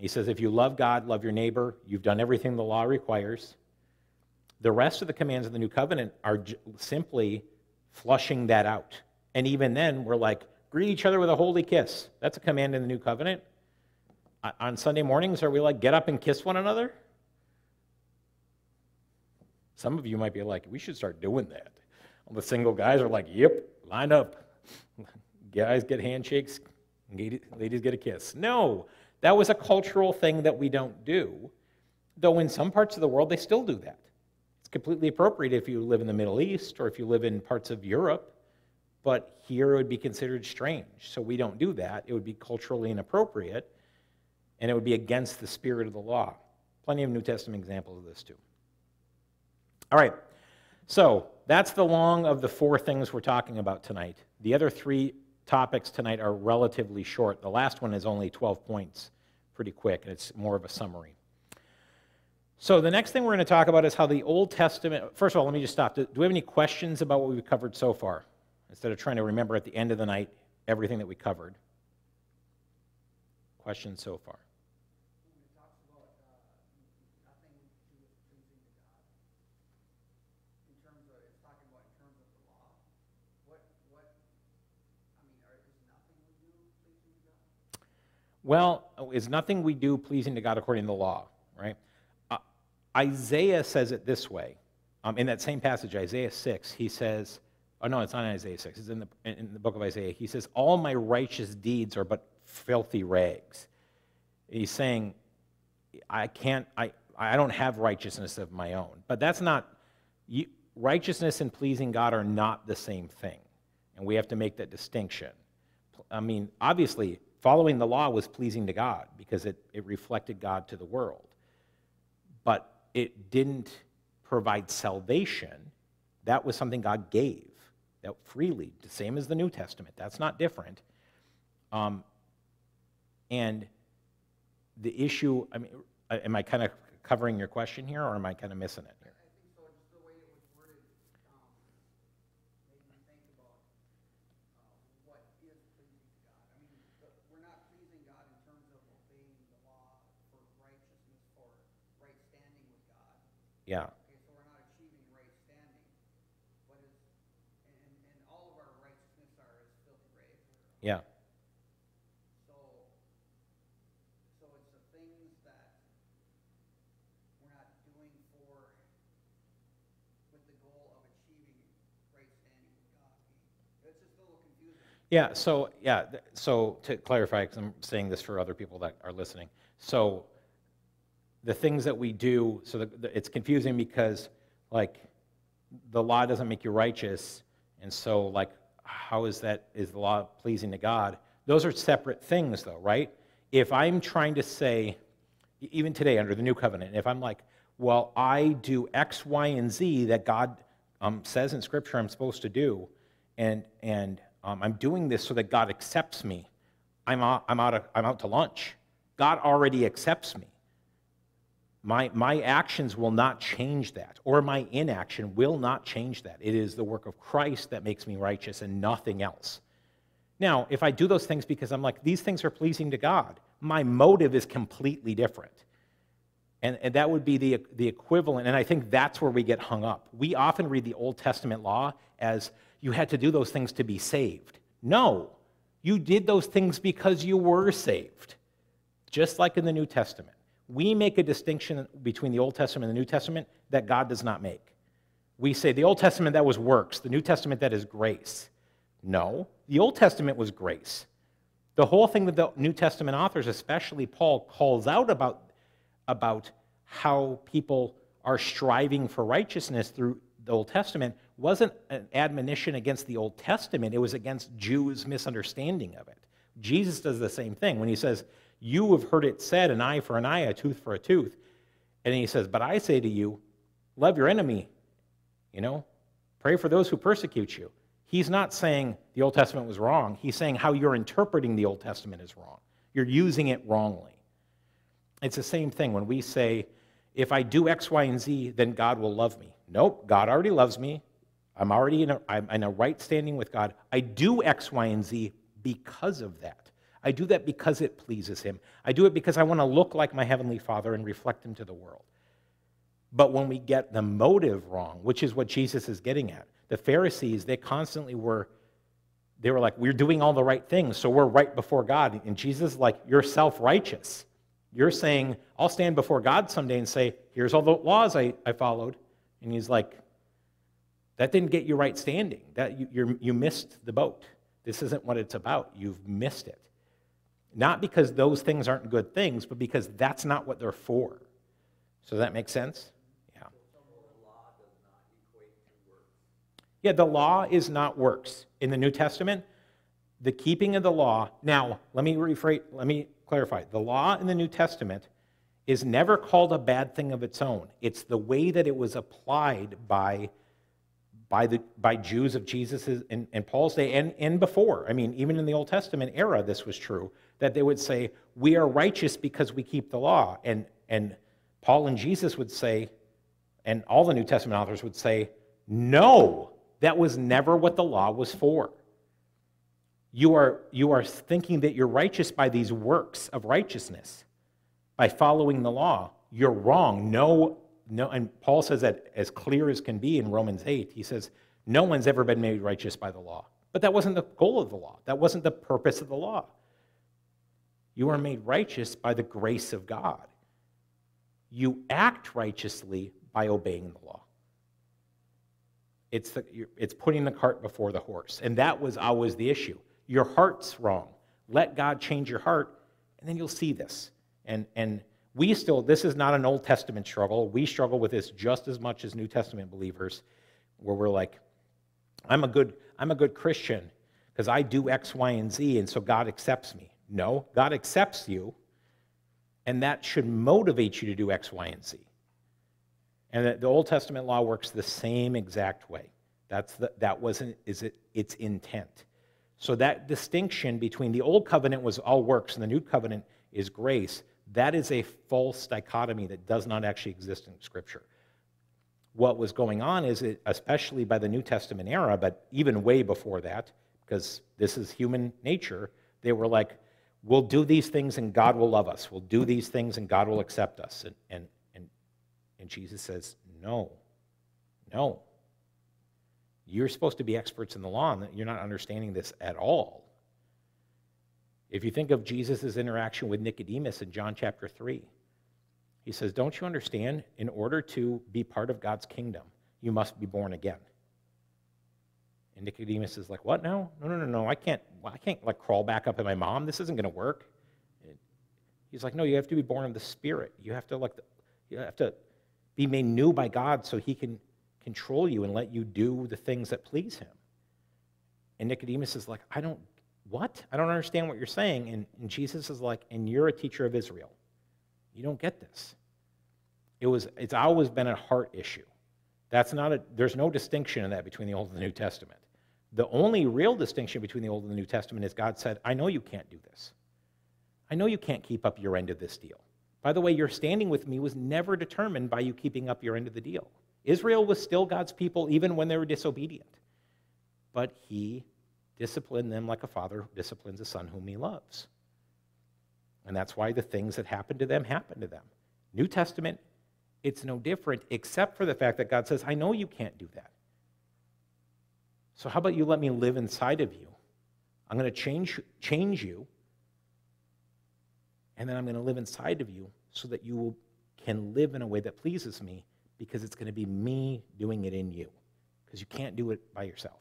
He says, if you love God, love your neighbor, you've done everything the law requires. The rest of the commands of the new covenant are j- simply flushing that out. And even then, we're like, greet each other with a holy kiss. That's a command in the new covenant. On Sunday mornings, are we like, get up and kiss one another? Some of you might be like, we should start doing that. All the single guys are like, yep, line up. Guys get handshakes, ladies get a kiss. No, that was a cultural thing that we don't do, though in some parts of the world they still do that. It's completely appropriate if you live in the Middle East or if you live in parts of Europe, but here it would be considered strange. So we don't do that. It would be culturally inappropriate, and it would be against the spirit of the law. Plenty of New Testament examples of this too. All right, so that's the long of the four things we're talking about tonight. The other three topics tonight are relatively short. The last one is only 12 points, pretty quick, and it's more of a summary. So, the next thing we're going to talk about is how the Old Testament. First of all, let me just stop. Do we have any questions about what we've covered so far? Instead of trying to remember at the end of the night everything that we covered. Questions so far? Well, is nothing we do pleasing to God according to the law, right? Uh, Isaiah says it this way. Um, in that same passage, Isaiah 6, he says, oh no, it's not in Isaiah 6, it's in the, in the book of Isaiah. He says, All my righteous deeds are but filthy rags. He's saying, I can't, I, I don't have righteousness of my own. But that's not, you, righteousness and pleasing God are not the same thing. And we have to make that distinction. I mean, obviously, following the law was pleasing to God because it, it reflected God to the world. But it didn't provide salvation. That was something God gave that freely, the same as the New Testament. That's not different. Um, and the issue, I mean, am I kind of covering your question here or am I kind of missing it? Yeah. Okay, so we're not achieving right standing. What is, and, and all of our righteousness are as filthy rags. Yeah. So, so it's the things that we're not doing for, with the goal of achieving right standing with God. It's just a little confusing. Yeah, so, yeah, so to clarify, because I'm saying this for other people that are listening. So the things that we do, so the, the, it's confusing because, like, the law doesn't make you righteous, and so, like, how is that, is the law pleasing to God? Those are separate things, though, right? If I'm trying to say, even today under the new covenant, if I'm like, well, I do X, Y, and Z that God um, says in Scripture I'm supposed to do, and, and um, I'm doing this so that God accepts me, I'm out, I'm, out of, I'm out to lunch. God already accepts me. My, my actions will not change that, or my inaction will not change that. It is the work of Christ that makes me righteous and nothing else. Now, if I do those things because I'm like, these things are pleasing to God, my motive is completely different. And, and that would be the, the equivalent, and I think that's where we get hung up. We often read the Old Testament law as you had to do those things to be saved. No, you did those things because you were saved, just like in the New Testament we make a distinction between the Old Testament and the New Testament that God does not make. We say the Old Testament that was works, the New Testament that is grace. No, the Old Testament was grace. The whole thing that the New Testament authors, especially Paul, calls out about, about how people are striving for righteousness through the Old Testament wasn't an admonition against the Old Testament, it was against Jews' misunderstanding of it. Jesus does the same thing when he says, you have heard it said, an eye for an eye, a tooth for a tooth. And he says, But I say to you, love your enemy. You know, pray for those who persecute you. He's not saying the Old Testament was wrong. He's saying how you're interpreting the Old Testament is wrong. You're using it wrongly. It's the same thing when we say, if I do X, Y, and Z, then God will love me. Nope, God already loves me. I'm already in a, I'm in a right standing with God. I do X, Y, and Z because of that. I do that because it pleases him. I do it because I want to look like my heavenly Father and reflect him to the world. But when we get the motive wrong, which is what Jesus is getting at, the Pharisees, they constantly were, they were like, we're doing all the right things, so we're right before God. And Jesus is like, you're self righteous. You're saying, I'll stand before God someday and say, here's all the laws I, I followed. And he's like, that didn't get you right standing. That you, you missed the boat. This isn't what it's about. You've missed it. Not because those things aren't good things, but because that's not what they're for. So that makes sense? Yeah. Yeah, the law is not works. In the New Testament, the keeping of the law. Now, let me rephrase, let me clarify. The law in the New Testament is never called a bad thing of its own. It's the way that it was applied by by, the, by Jews of Jesus and, and Paul's day and, and before. I mean, even in the Old Testament era, this was true, that they would say, We are righteous because we keep the law. And, and Paul and Jesus would say, and all the New Testament authors would say, No, that was never what the law was for. You are, you are thinking that you're righteous by these works of righteousness, by following the law. You're wrong. No no, and Paul says that as clear as can be in Romans 8. He says, No one's ever been made righteous by the law. But that wasn't the goal of the law, that wasn't the purpose of the law. You are made righteous by the grace of God. You act righteously by obeying the law. It's, the, it's putting the cart before the horse. And that was always the issue. Your heart's wrong. Let God change your heart, and then you'll see this. And, and we still, this is not an Old Testament struggle. We struggle with this just as much as New Testament believers. where we're like, I'm a good, I'm a good Christian because I do X, Y, and Z, and so God accepts me. No, God accepts you, and that should motivate you to do X, Y, and Z. And the, Old Testament law works the same exact way. That's the, that wasn't is it its intent. So that distinction between the old covenant was all works and the new covenant is grace, that is a false dichotomy that does not actually exist in Scripture. What was going on is, it, especially by the New Testament era, but even way before that, because this is human nature, they were like, we'll do these things and God will love us. We'll do these things and God will accept us. And, and, and, and Jesus says, no, no. You're supposed to be experts in the law, and you're not understanding this at all. If you think of Jesus' interaction with Nicodemus in John chapter 3, he says, Don't you understand? In order to be part of God's kingdom, you must be born again. And Nicodemus is like, What now? No, no, no, no. I can't, I can't like crawl back up at my mom. This isn't going to work. And he's like, No, you have to be born of the Spirit. You have to like, you have to be made new by God so he can control you and let you do the things that please him. And Nicodemus is like, I don't what? I don't understand what you're saying. And, and Jesus is like, And you're a teacher of Israel. You don't get this. It was, it's always been a heart issue. That's not a, there's no distinction in that between the Old and the New Testament. The only real distinction between the Old and the New Testament is God said, I know you can't do this. I know you can't keep up your end of this deal. By the way, your standing with me was never determined by you keeping up your end of the deal. Israel was still God's people even when they were disobedient. But he Discipline them like a father disciplines a son whom he loves. And that's why the things that happen to them happen to them. New Testament, it's no different, except for the fact that God says, I know you can't do that. So how about you let me live inside of you? I'm going to change, change you, and then I'm going to live inside of you so that you will, can live in a way that pleases me because it's going to be me doing it in you because you can't do it by yourself.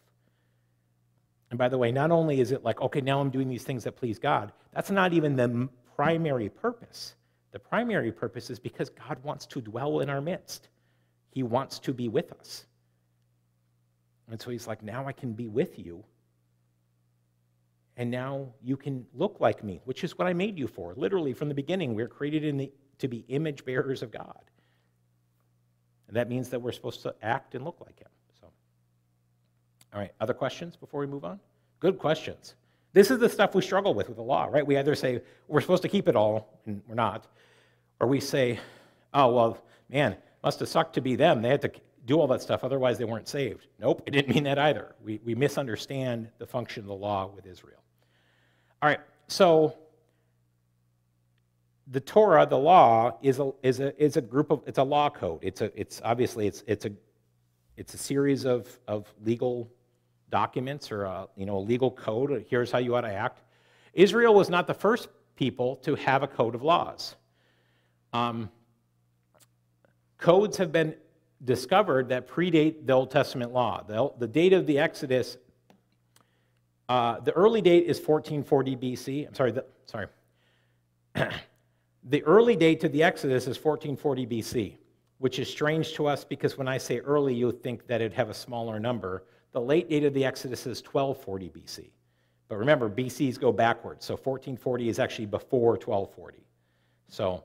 And by the way, not only is it like, okay, now I'm doing these things that please God, that's not even the primary purpose. The primary purpose is because God wants to dwell in our midst, He wants to be with us. And so He's like, now I can be with you. And now you can look like me, which is what I made you for. Literally, from the beginning, we're created in the, to be image bearers of God. And that means that we're supposed to act and look like Him. All right, other questions before we move on? Good questions. This is the stuff we struggle with with the law, right? We either say we're supposed to keep it all, and we're not, or we say, oh, well, man, must have sucked to be them. They had to do all that stuff, otherwise they weren't saved. Nope, it didn't mean that either. We, we misunderstand the function of the law with Israel. All right, so the Torah, the law, is a, is a, is a group of, it's a law code. It's, a, it's obviously, it's, it's, a, it's a series of, of legal documents or a, you know, a legal code. Here's how you ought to act. Israel was not the first people to have a code of laws. Um, codes have been discovered that predate the Old Testament law. The, the date of the Exodus, uh, the early date is 1440 BC. I'm sorry, the, sorry. the early date to the Exodus is 1440 BC, which is strange to us because when I say early, you think that it'd have a smaller number. The late date of the Exodus is 1240 BC. But remember, BCs go backwards. So 1440 is actually before 1240. So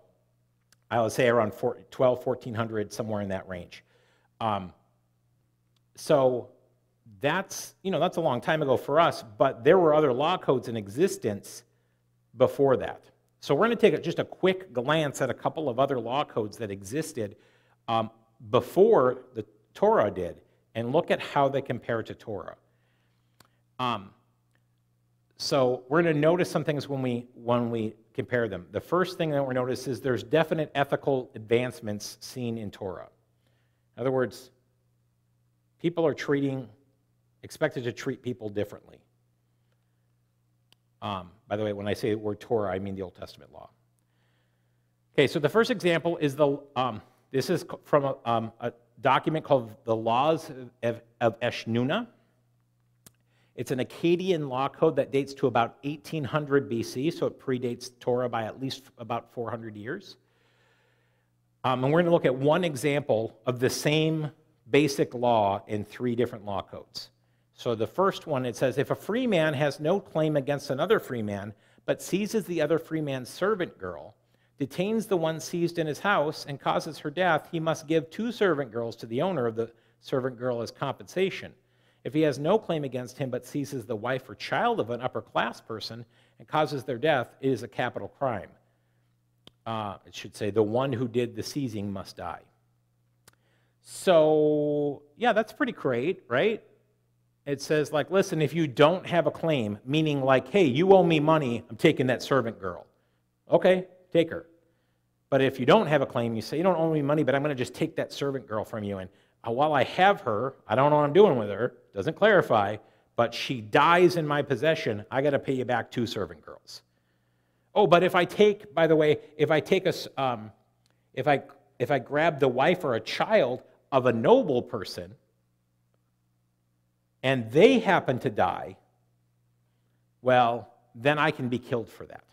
I would say around 12, 1400, somewhere in that range. Um, so that's, you know, that's a long time ago for us, but there were other law codes in existence before that. So we're going to take just a quick glance at a couple of other law codes that existed um, before the Torah did and look at how they compare to Torah. Um, so we're going to notice some things when we when we compare them. The first thing that we're notice is there's definite ethical advancements seen in Torah. In other words, people are treating expected to treat people differently. Um, by the way, when I say the word Torah, I mean the Old Testament law. Okay, so the first example is the um, this is from a, um, a document called the Laws of, of Eshnunna. It's an Akkadian law code that dates to about 1800 BC, so it predates Torah by at least about 400 years. Um, and we're going to look at one example of the same basic law in three different law codes. So the first one, it says, if a free man has no claim against another free man, but seizes the other free man's servant girl, detains the one seized in his house, and causes her death, he must give two servant girls to the owner of the servant girl as compensation. If he has no claim against him, but seizes the wife or child of an upper class person and causes their death, it is a capital crime. Uh, it should say, the one who did the seizing must die. So, yeah, that's pretty great, right? It says, like, listen, if you don't have a claim, meaning like, hey, you owe me money, I'm taking that servant girl. Okay, take her. But if you don't have a claim, you say, you don't owe me money, but I'm going to just take that servant girl from you. And uh, while I have her, I don't know what I'm doing with her, doesn't clarify, but she dies in my possession, I got to pay you back two servant girls. Oh, but if I take, by the way, if I take a, um, if I if I grab the wife or a child of a noble person, and they happen to die, well, then I can be killed for that.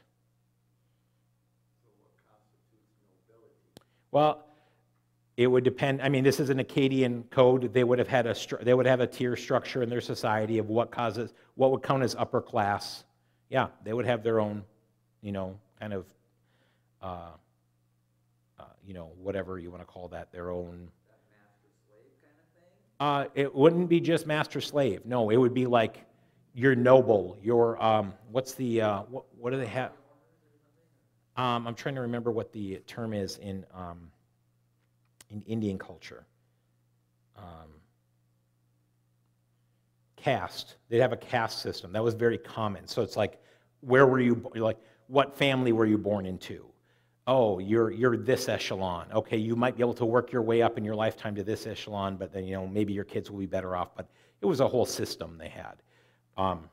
Well, it would depend. I mean, this is an Akkadian code. They would have had a they would have a tier structure in their society of what causes what would count as upper class. Yeah, they would have their own, you know, kind of, uh, uh, you know, whatever you want to call that, their own. Uh, it wouldn't be just master slave. No, it would be like your noble, your um, what's the uh, what, what do they have? Um, I'm trying to remember what the term is in. Um, in Indian culture. Um, caste, they'd have a caste system. That was very common. So it's like, where were you, like, what family were you born into? Oh, you're, you're this echelon. Okay, you might be able to work your way up in your lifetime to this echelon, but then, you know, maybe your kids will be better off. But it was a whole system they had. Um,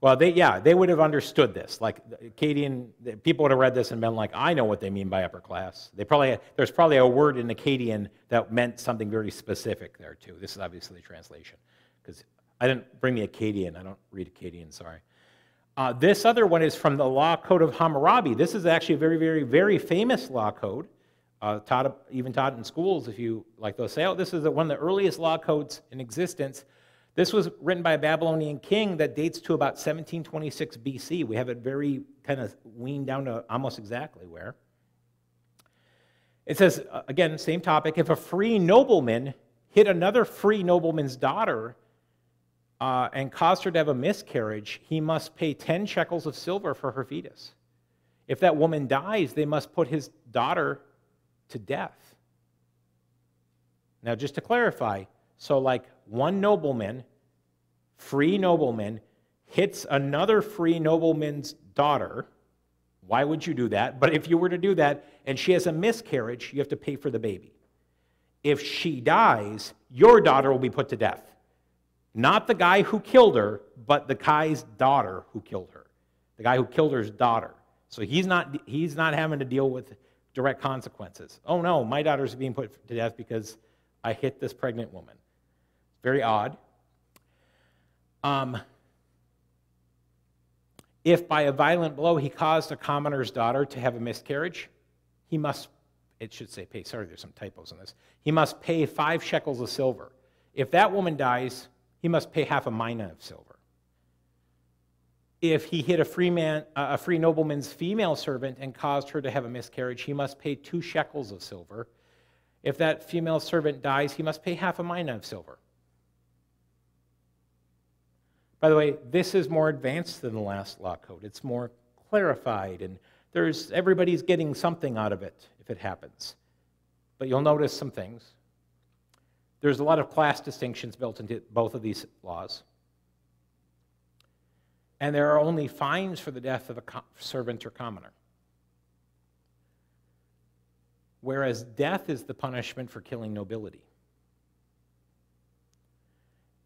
well, they, yeah, they would have understood this. Like Akkadian, people would have read this and been like, I know what they mean by upper class. They probably, there's probably a word in Akkadian that meant something very specific there too. This is obviously the translation. Because I didn't bring the Akkadian. I don't read Akkadian, sorry. Uh, this other one is from the Law Code of Hammurabi. This is actually a very, very, very famous law code. Uh, taught, even taught in schools, if you like those say, oh, this is one of the earliest law codes in existence. This was written by a Babylonian king that dates to about 1726 BC. We have it very kind of weaned down to almost exactly where. It says, uh, again, same topic. If a free nobleman hit another free nobleman's daughter uh, and caused her to have a miscarriage, he must pay 10 shekels of silver for her fetus. If that woman dies, they must put his daughter to death. Now, just to clarify, so, like one nobleman, free nobleman, hits another free nobleman's daughter. Why would you do that? But if you were to do that and she has a miscarriage, you have to pay for the baby. If she dies, your daughter will be put to death. Not the guy who killed her, but the guy's daughter who killed her. The guy who killed her's daughter. So he's not, he's not having to deal with direct consequences. Oh no, my daughter's being put to death because I hit this pregnant woman. Very odd. Um, if by a violent blow he caused a commoner's daughter to have a miscarriage, he must, it should say pay, sorry, there's some typos in this. He must pay five shekels of silver. If that woman dies, he must pay half a mina of silver. If he hit a free, man, a free nobleman's female servant and caused her to have a miscarriage, he must pay two shekels of silver. If that female servant dies, he must pay half a mina of silver. By the way, this is more advanced than the last law code. It's more clarified, and there's everybody's getting something out of it if it happens. But you'll notice some things. There's a lot of class distinctions built into both of these laws. And there are only fines for the death of a servant or commoner. Whereas death is the punishment for killing nobility.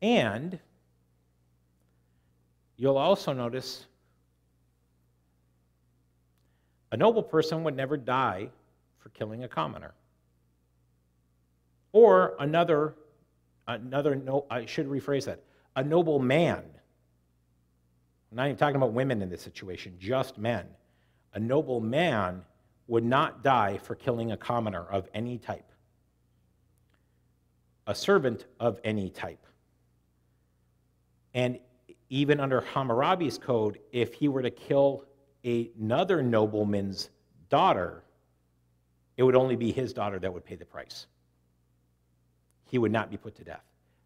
And You'll also notice a noble person would never die for killing a commoner. Or another, another no, I should rephrase that, a noble man. I'm not even talking about women in this situation, just men. A noble man would not die for killing a commoner of any type. a servant of any type. And even under Hammurabi's code, if he were to kill another nobleman's daughter, it would only be his daughter that would pay the price. He would not be put to death.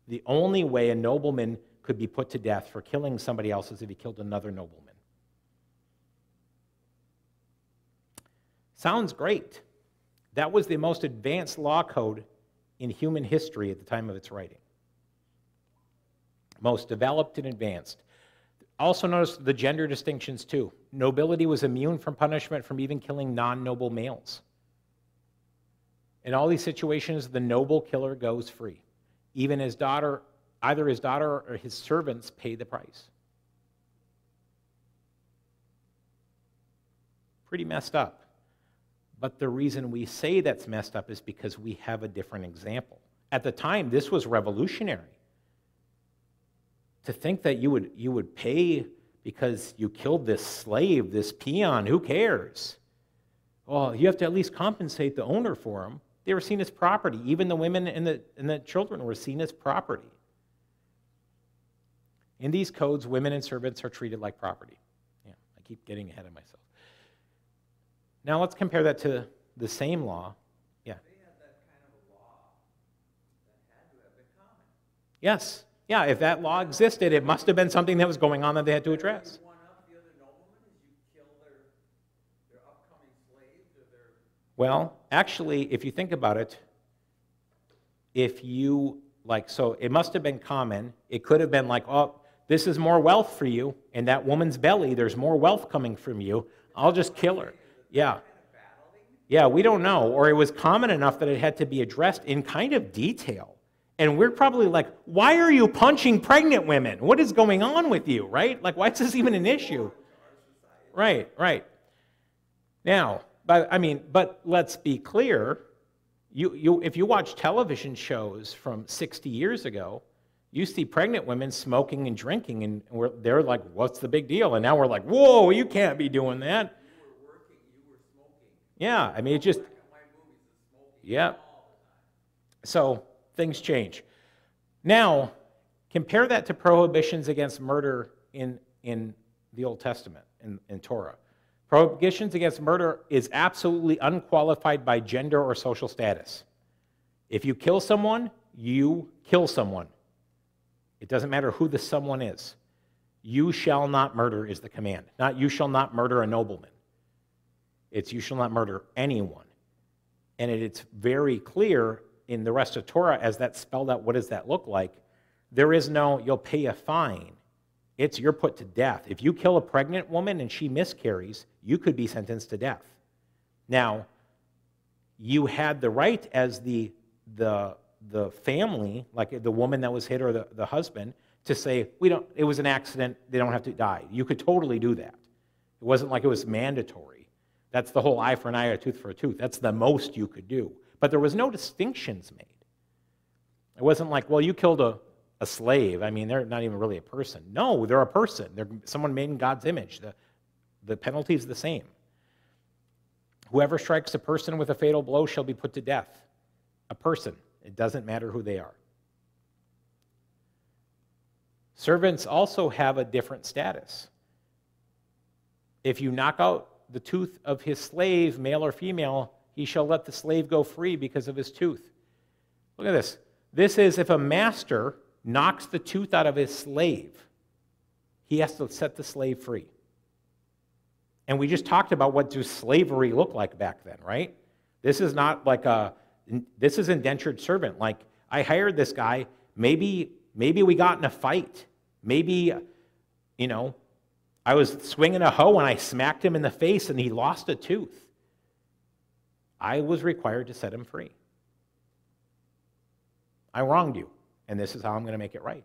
The only way a nobleman could be put to death for killing somebody else is if he killed another nobleman. Sounds great. That was the most advanced law code in human history at the time of its writing. Most developed and advanced. Also, notice the gender distinctions too. Nobility was immune from punishment from even killing non noble males. In all these situations, the noble killer goes free. Even his daughter, either his daughter or his servants pay the price. Pretty messed up. But the reason we say that's messed up is because we have a different example. At the time, this was revolutionary. To think that you would, you would pay because you killed this slave, this peon, who cares? Well, you have to at least compensate the owner for him. They were seen as property. Even the women and the, and the children were seen as property. In these codes, women and servants are treated like property. Yeah, I keep getting ahead of myself. Now let's compare that to the same law. Yeah. Yes. Yeah, if that law existed, it must have been something that was going on that they had to address. Well, actually, if you think about it, if you, like, so it must have been common. It could have been like, oh, this is more wealth for you. In that woman's belly, there's more wealth coming from you. I'll just kill her. Yeah. Yeah, we don't know. Or it was common enough that it had to be addressed in kind of detail. And we're probably like, why are you punching pregnant women? What is going on with you, right? Like, why is this even an issue? Right, right. Now, but, I mean, but let's be clear. You, you, if you watch television shows from 60 years ago, you see pregnant women smoking and drinking, and they're like, what's the big deal? And now we're like, whoa, you can't be doing that. Yeah, I mean, it just, yeah. So things change. Now, compare that to prohibitions against murder in, in the Old Testament, in, in Torah. Prohibitions against murder is absolutely unqualified by gender or social status. If you kill someone, you kill someone. It doesn't matter who the someone is. You shall not murder is the command, not you shall not murder a nobleman. It's you shall not murder anyone. And it's very clear in the rest of Torah as that's spelled out what does that look like. There is no, you'll pay a fine. It's you're put to death. If you kill a pregnant woman and she miscarries, you could be sentenced to death. Now, you had the right as the, the, the family, like the woman that was hit or the, the husband, to say, we don't, it was an accident, they don't have to die. You could totally do that. It wasn't like it was mandatory. That's the whole eye for an eye, a tooth for a tooth. That's the most you could do. But there was no distinctions made. It wasn't like, well, you killed a, a slave. I mean, they're not even really a person. No, they're a person. They're someone made in God's image. The, the penalty is the same. Whoever strikes a person with a fatal blow shall be put to death. A person. It doesn't matter who they are. Servants also have a different status. If you knock out the tooth of his slave, male or female, he shall let the slave go free because of his tooth. Look at this. This is if a master knocks the tooth out of his slave, he has to set the slave free. And we just talked about what does slavery look like back then, right? This is not like a this is indentured servant. Like I hired this guy, maybe maybe we got in a fight. Maybe you know, I was swinging a hoe and I smacked him in the face and he lost a tooth. I was required to set him free. I wronged you, and this is how I'm going to make it right.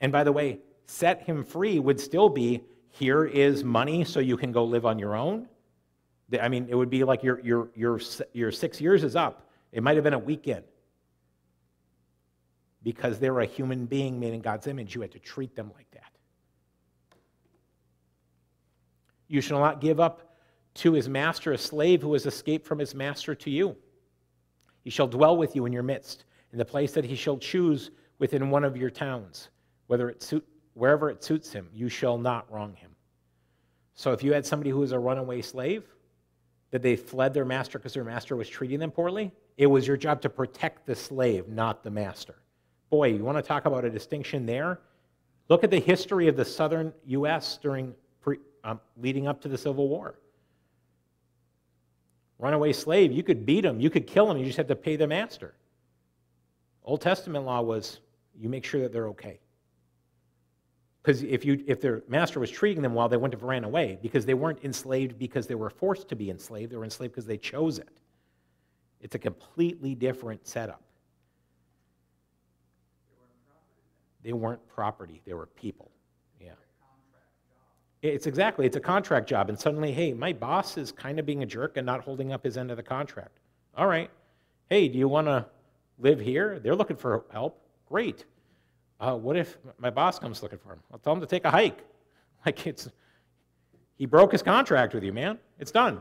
And by the way, set him free would still be here is money so you can go live on your own. I mean, it would be like your, your, your, your six years is up. It might have been a weekend. Because they were a human being made in God's image, you had to treat them like that. You shall not give up to his master a slave who has escaped from his master to you. He shall dwell with you in your midst. in the place that he shall choose within one of your towns, whether it suit, wherever it suits him, you shall not wrong him. So if you had somebody who was a runaway slave, that they fled their master because their master was treating them poorly, it was your job to protect the slave, not the master. Boy, you want to talk about a distinction there? Look at the history of the southern U.S. during pre, um, leading up to the Civil War. Runaway slave, you could beat him, you could kill him, you just had to pay the master. Old Testament law was you make sure that they're okay. Because if, you, if their master was treating them well, they wouldn't have ran away because they weren't enslaved because they were forced to be enslaved. They were enslaved because they chose it. It's a completely different setup. They weren't property, they were people. It's exactly, it's a contract job. And suddenly, hey, my boss is kind of being a jerk and not holding up his end of the contract. All right. Hey, do you want to live here? They're looking for help. Great. Uh, what if my boss comes looking for him? I'll tell him to take a hike. Like it's, he broke his contract with you, man. It's done.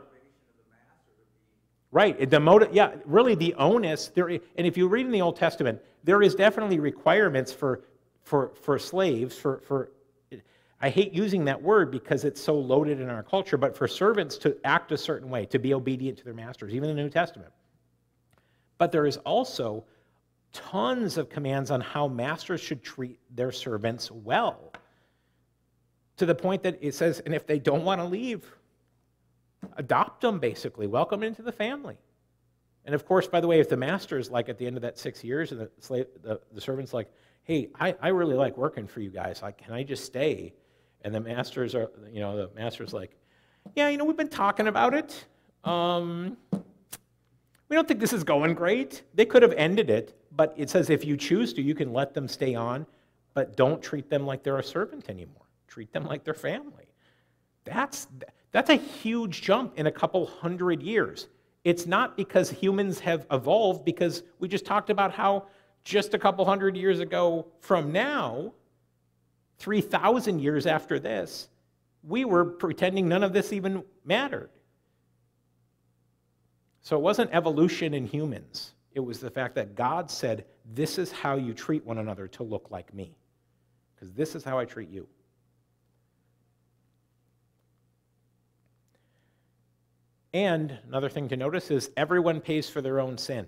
Right. The motive, yeah, really the onus there. And if you read in the Old Testament, there is definitely requirements for for for slaves for for. I hate using that word because it's so loaded in our culture, but for servants to act a certain way, to be obedient to their masters, even in the New Testament. But there is also tons of commands on how masters should treat their servants well. To the point that it says, and if they don't want to leave, adopt them basically, welcome into the family. And of course, by the way, if the master is like at the end of that six years and the, slave, the, the servant's like, hey, I, I really like working for you guys, like, can I just stay? And the masters are, you know, the master's like, yeah, you know, we've been talking about it. Um, we don't think this is going great. They could have ended it, but it says if you choose to, you can let them stay on, but don't treat them like they're a servant anymore. Treat them like their family. That's, that's a huge jump in a couple hundred years. It's not because humans have evolved, because we just talked about how just a couple hundred years ago from now, 3,000 years after this, we were pretending none of this even mattered. So it wasn't evolution in humans. It was the fact that God said, This is how you treat one another to look like me, because this is how I treat you. And another thing to notice is everyone pays for their own sin.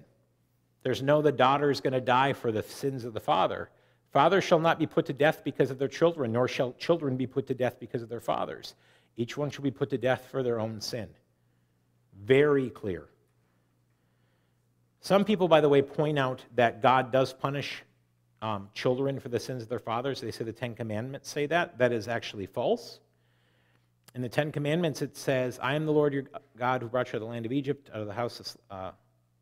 There's no the daughter is going to die for the sins of the father. Fathers shall not be put to death because of their children, nor shall children be put to death because of their fathers. Each one shall be put to death for their own sin. Very clear. Some people, by the way, point out that God does punish um, children for the sins of their fathers. They say the Ten Commandments say that. That is actually false. In the Ten Commandments, it says, "I am the Lord your God who brought you out of the land of Egypt, out of the house of uh,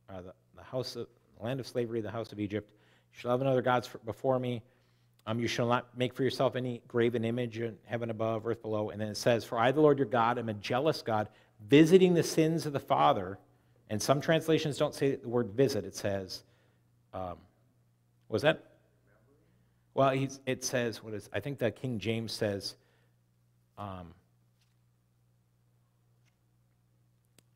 uh, the, the, house of the land of slavery, the house of Egypt. You shall have another gods for, before me. Um, you shall not make for yourself any graven image in heaven above, earth below." And then it says, "For I, the Lord your God, am a jealous God, visiting the sins of the father." And some translations don't say the word visit, it says, um, was that? Well, it says, what is, I think that King James says, um,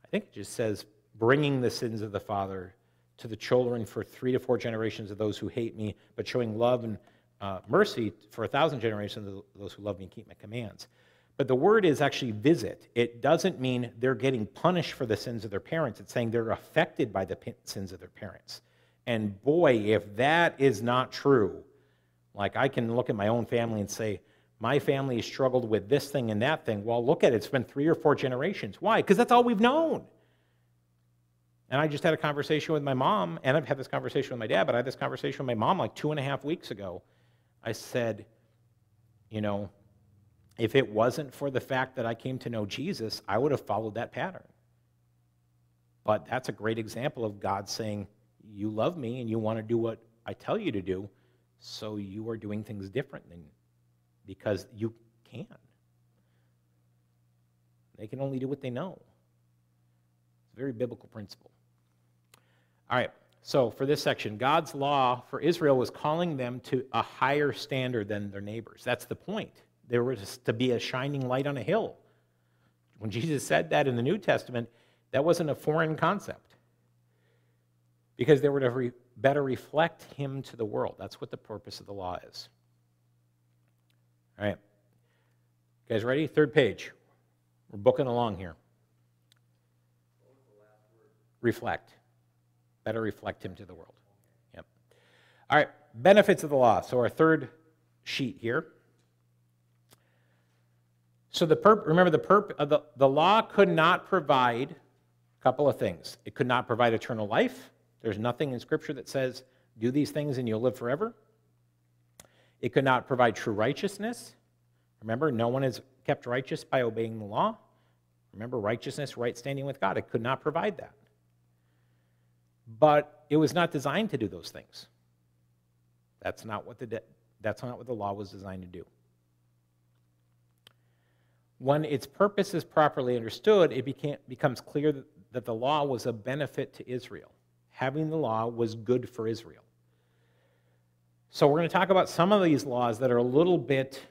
I think it just says, bringing the sins of the father to the children for three to four generations of those who hate me, but showing love and uh, mercy for a thousand generations of those who love me and keep my commands. But the word is actually visit. It doesn't mean they're getting punished for the sins of their parents. It's saying they're affected by the sins of their parents. And boy, if that is not true, like I can look at my own family and say, my family has struggled with this thing and that thing. Well, look at it. It's been three or four generations. Why? Because that's all we've known. And I just had a conversation with my mom, and I've had this conversation with my dad, but I had this conversation with my mom like two and a half weeks ago. I said, you know, if it wasn't for the fact that I came to know Jesus, I would have followed that pattern. But that's a great example of God saying, You love me and you want to do what I tell you to do, so you are doing things different than because you can. They can only do what they know. It's a very biblical principle. All right, so for this section, God's law for Israel was calling them to a higher standard than their neighbors. That's the point. There was to be a shining light on a hill. When Jesus said that in the New Testament, that wasn't a foreign concept. because they were to re- better reflect him to the world. That's what the purpose of the law is. All right. You guys ready? Third page. We're booking along here. Reflect. Better reflect him to the world. Yep. All right. Benefits of the law. So our third sheet here. So the perp, remember the perp, uh, the, the law could not provide a couple of things. It could not provide eternal life. There's nothing in Scripture that says, do these things and you'll live forever. It could not provide true righteousness. Remember, no one is kept righteous by obeying the law. Remember, righteousness, right standing with God. It could not provide that. But it was not designed to do those things. That's not what the, that's not what the law was designed to do. When its purpose is properly understood, it became, becomes clear that, that the law was a benefit to Israel. Having the law was good for Israel. So, we're going to talk about some of these laws that are a little bit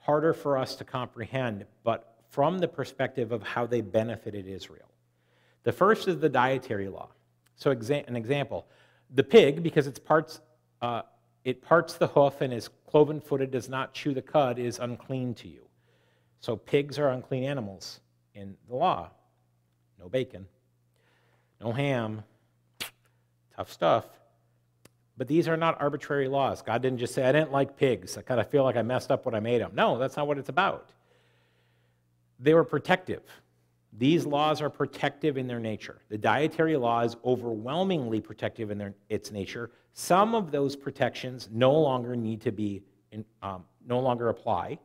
harder for us to comprehend, but from the perspective of how they benefited Israel. The first is the dietary law. So, exa- an example the pig, because it's parts, uh, it parts the hoof and is cloven footed, does not chew the cud, is unclean to you. So, pigs are unclean animals in the law. No bacon, no ham, tough stuff. But these are not arbitrary laws. God didn't just say, I didn't like pigs. I kind of feel like I messed up when I made them. No, that's not what it's about. They were protective. These laws are protective in their nature. The dietary law is overwhelmingly protective in their, its nature. Some of those protections no longer need to be, in, um, no longer apply.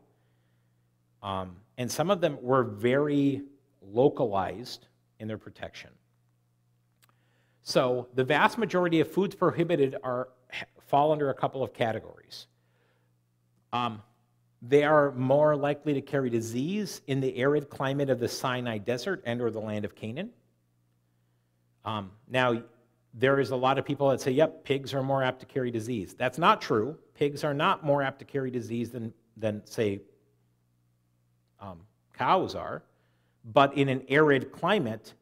Um, and some of them were very localized in their protection. So the vast majority of foods prohibited are, fall under a couple of categories. Um, they are more likely to carry disease in the arid climate of the Sinai Desert and or the land of Canaan. Um, now, there is a lot of people that say, yep, pigs are more apt to carry disease. That's not true. Pigs are not more apt to carry disease than, than say, um, cows are. But in an arid climate,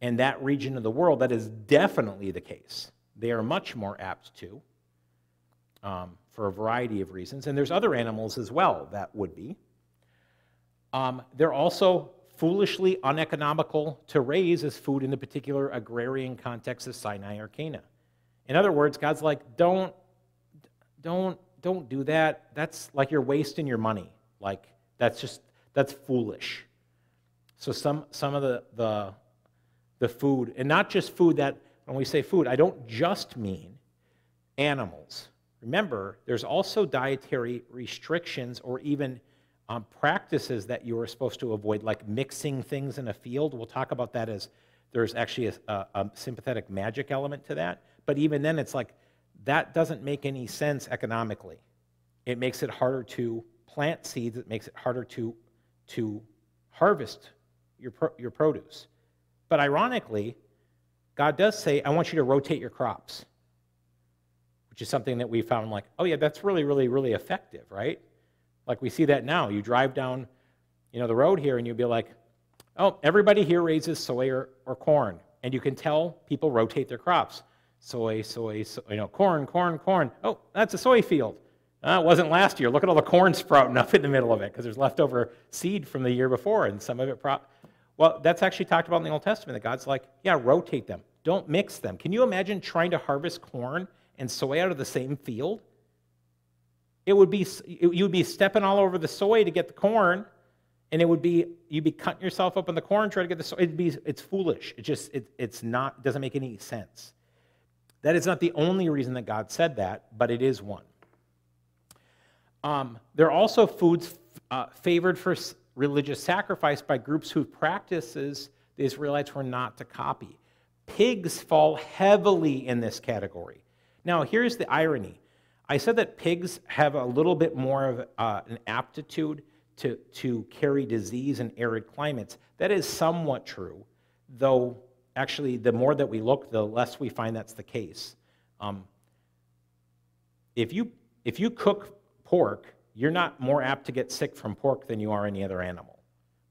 in that region of the world, that is definitely the case. They are much more apt to. Um, for a variety of reasons. And there's other animals as well that would be. Um, they're also foolishly uneconomical to raise as food in the particular agrarian context of Sinai or Canaan. In other words, God's like, don't, don't, don't do that. That's like you're wasting your money. Like that's just that's foolish. So some some of the the the food, and not just food that when we say food, I don't just mean animals Remember, there's also dietary restrictions or even um, practices that you are supposed to avoid, like mixing things in a field. We'll talk about that as there's actually a, a, a sympathetic magic element to that. But even then, it's like that doesn't make any sense economically. It makes it harder to plant seeds, it makes it harder to, to harvest your, your produce. But ironically, God does say, I want you to rotate your crops which is something that we found like, oh yeah, that's really, really, really effective, right? Like we see that now. You drive down, you know, the road here and you'll be like, oh, everybody here raises soy or, or corn. And you can tell people rotate their crops. Soy, soy, soy, you know, corn, corn, corn. Oh, that's a soy field. Uh, it wasn't last year. Look at all the corn sprouting up in the middle of it because there's leftover seed from the year before, and some of it. Pro- well, that's actually talked about in the Old Testament. That God's like, yeah, rotate them. Don't mix them. Can you imagine trying to harvest corn and soy out of the same field, it would be you would be stepping all over the soy to get the corn, and it would be you'd be cutting yourself up in the corn trying to get the soy. It'd be it's foolish. It just it, it's not doesn't make any sense. That is not the only reason that God said that, but it is one. Um, there are also foods uh, favored for religious sacrifice by groups whose practices the Israelites were not to copy. Pigs fall heavily in this category. Now, here's the irony. I said that pigs have a little bit more of uh, an aptitude to, to carry disease in arid climates. That is somewhat true, though actually, the more that we look, the less we find that's the case. Um, if, you, if you cook pork, you're not more apt to get sick from pork than you are any other animal.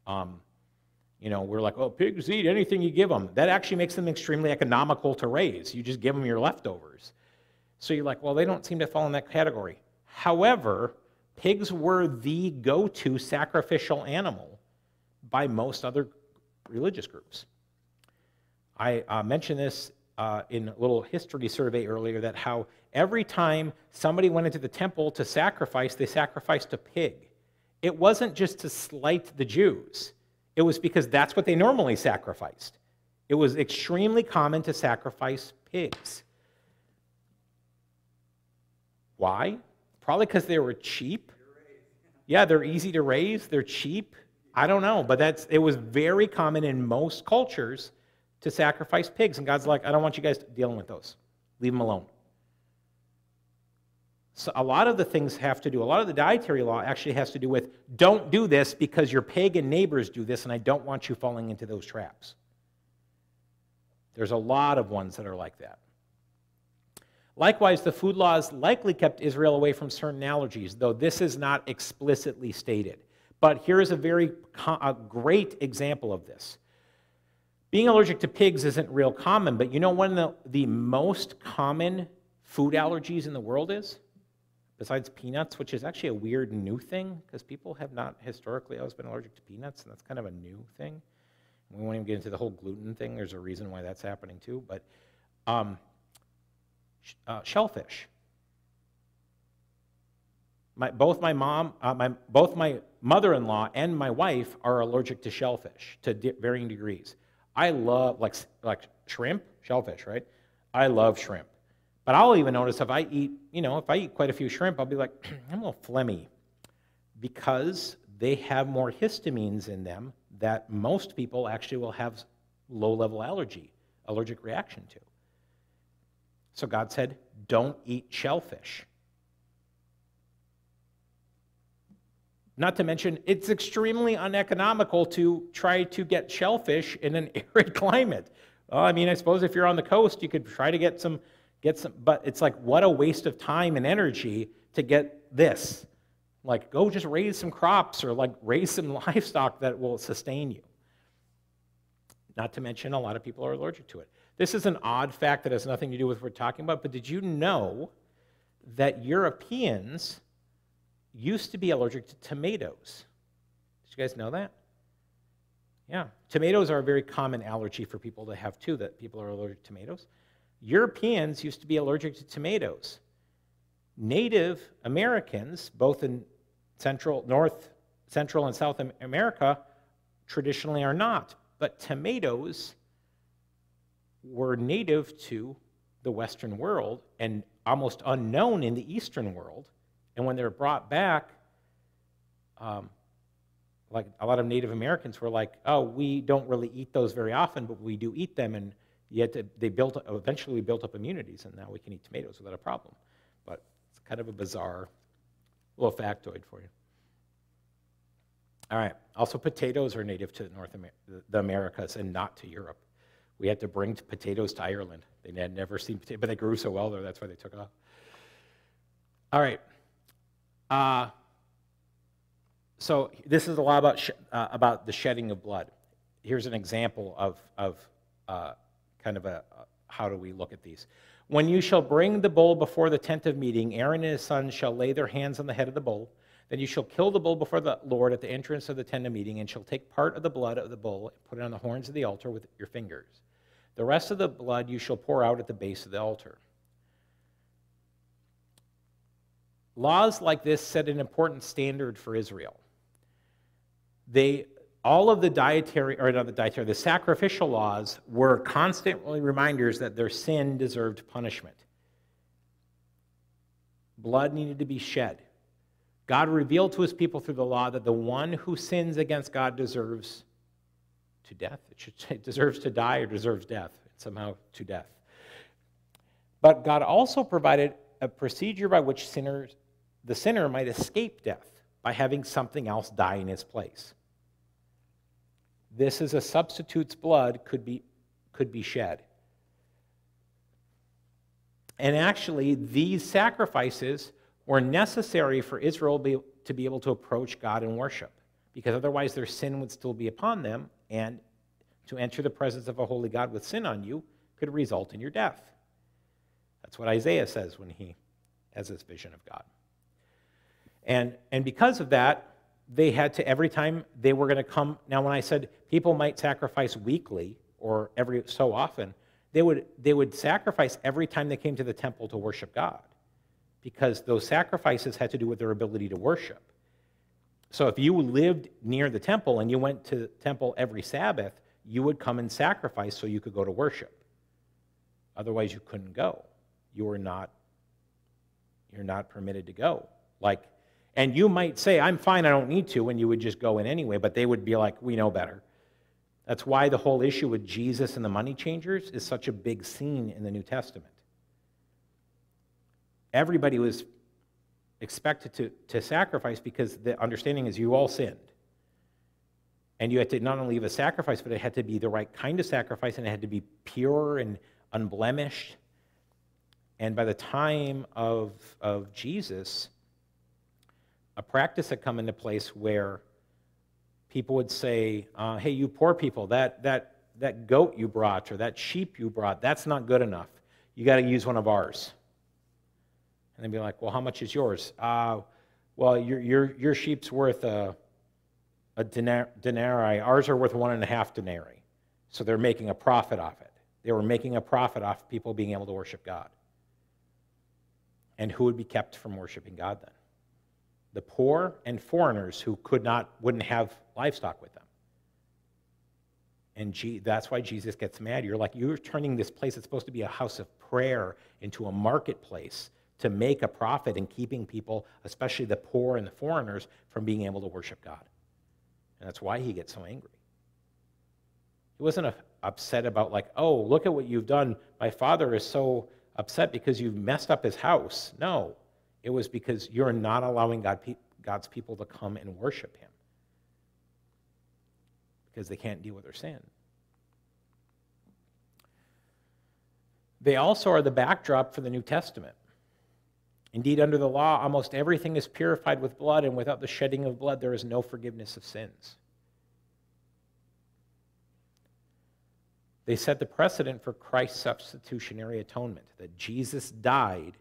Um, You know, we're like, oh, pigs eat anything you give them. That actually makes them extremely economical to raise. You just give them your leftovers. So you're like, well, they don't seem to fall in that category. However, pigs were the go to sacrificial animal by most other religious groups. I uh, mentioned this uh, in a little history survey earlier that how every time somebody went into the temple to sacrifice, they sacrificed a pig. It wasn't just to slight the Jews, it was because that's what they normally sacrificed. It was extremely common to sacrifice pigs. Why? Probably because they were cheap. Yeah, they're easy to raise, they're cheap. I don't know, but that's it was very common in most cultures to sacrifice pigs. And God's like, I don't want you guys dealing with those. Leave them alone. So a lot of the things have to do, a lot of the dietary law actually has to do with don't do this because your pagan neighbors do this, and I don't want you falling into those traps. There's a lot of ones that are like that. Likewise, the food laws likely kept Israel away from certain allergies, though this is not explicitly stated. But here is a very a great example of this. Being allergic to pigs isn't real common, but you know one of the, the most common food allergies in the world is? Besides peanuts, which is actually a weird new thing, because people have not historically always been allergic to peanuts, and that's kind of a new thing. We won't even get into the whole gluten thing. There's a reason why that's happening too. But um, uh, shellfish. My, both my mom, uh, my, both my mother-in-law and my wife are allergic to shellfish to di- varying degrees. I love like like shrimp, shellfish, right? I love shrimp. But I'll even notice if I eat, you know, if I eat quite a few shrimp, I'll be like, I'm a little phlegmy because they have more histamines in them that most people actually will have low level allergy, allergic reaction to. So God said, don't eat shellfish. Not to mention, it's extremely uneconomical to try to get shellfish in an arid climate. Well, I mean, I suppose if you're on the coast, you could try to get some, get some, but it's like, what a waste of time and energy to get this. Like, go just raise some crops or like raise some livestock that will sustain you. Not to mention, a lot of people are allergic to it. This is an odd fact that has nothing to do with what we're talking about, but did you know that Europeans used to be allergic to tomatoes. Did you guys know that? Yeah. Tomatoes are a very common allergy for people to have too, that people are allergic to tomatoes. Europeans used to be allergic to tomatoes. Native Americans, both in Central, North, Central, and South America, traditionally are not. But tomatoes were native to the Western world and almost unknown in the Eastern world. And when they were brought back, um, like a lot of Native Americans were like, oh, we don't really eat those very often, but we do eat them. And yet they built, eventually built up immunities, and now we can eat tomatoes without a problem. But it's kind of a bizarre little factoid for you. All right. Also, potatoes are native to North Amer the Americas and not to Europe. We had to bring potatoes to Ireland. They had never seen potatoes, but they grew so well there, that's why they took off. All right. Uh, so this is a lot about, uh, about the shedding of blood. Here's an example of, of uh, kind of a, uh, how do we look at these. When you shall bring the bull before the tent of meeting, Aaron and his sons shall lay their hands on the head of the bull. Then you shall kill the bull before the Lord at the entrance of the tent of meeting, and shall take part of the blood of the bull and put it on the horns of the altar with your fingers. The rest of the blood you shall pour out at the base of the altar. Laws like this set an important standard for Israel. They, all of the dietary, or not the dietary, the sacrificial laws were constantly reminders that their sin deserved punishment. Blood needed to be shed. God revealed to his people through the law that the one who sins against God deserves to death. It, should, it deserves to die or deserves death, somehow to death. But God also provided a procedure by which sinners the sinner might escape death by having something else die in his place. This is a substitute's blood could be, could be shed. And actually, these sacrifices were necessary for Israel be, to be able to approach God in worship, because otherwise their sin would still be upon them, And to enter the presence of a holy God with sin on you could result in your death. That's what Isaiah says when he has this vision of God. And, and because of that, they had to, every time they were going to come. Now, when I said people might sacrifice weekly or every so often, they would, they would sacrifice every time they came to the temple to worship God because those sacrifices had to do with their ability to worship. So if you lived near the temple and you went to the temple every Sabbath, you would come and sacrifice so you could go to worship. Otherwise, you couldn't go. You were not, you're not permitted to go. Like, and you might say, I'm fine, I don't need to, and you would just go in anyway, but they would be like, we know better. That's why the whole issue with Jesus and the money changers is such a big scene in the New Testament. Everybody was expected to, to sacrifice because the understanding is you all sinned. And you had to not only leave a sacrifice, but it had to be the right kind of sacrifice and it had to be pure and unblemished. And by the time of, of Jesus, a practice had come into place where people would say, uh, hey, you poor people, that, that, that goat you brought or that sheep you brought, that's not good enough. You got to use one of ours. And they'd be like, well, how much is yours? Uh, well, your, your, your sheep's worth a, a denarii. Ours are worth one and a half denarii. So they're making a profit off it. They were making a profit off people being able to worship God. And who would be kept from worshiping God then? The poor and foreigners who could not, wouldn't have livestock with them. And G, that's why Jesus gets mad. You're like, you're turning this place that's supposed to be a house of prayer into a marketplace to make a profit in keeping people, especially the poor and the foreigners, from being able to worship God. And that's why he gets so angry. He wasn't upset about, like, oh, look at what you've done. My father is so upset because you've messed up his house. No, it was because you're not allowing God, God's people to come and worship him because they can't deal with their sin. They also are the backdrop for the New Testament. Indeed, under the law, almost everything is purified with blood, and without the shedding of blood, there is no forgiveness of sins. They set the precedent for Christ's substitutionary atonement that Jesus died,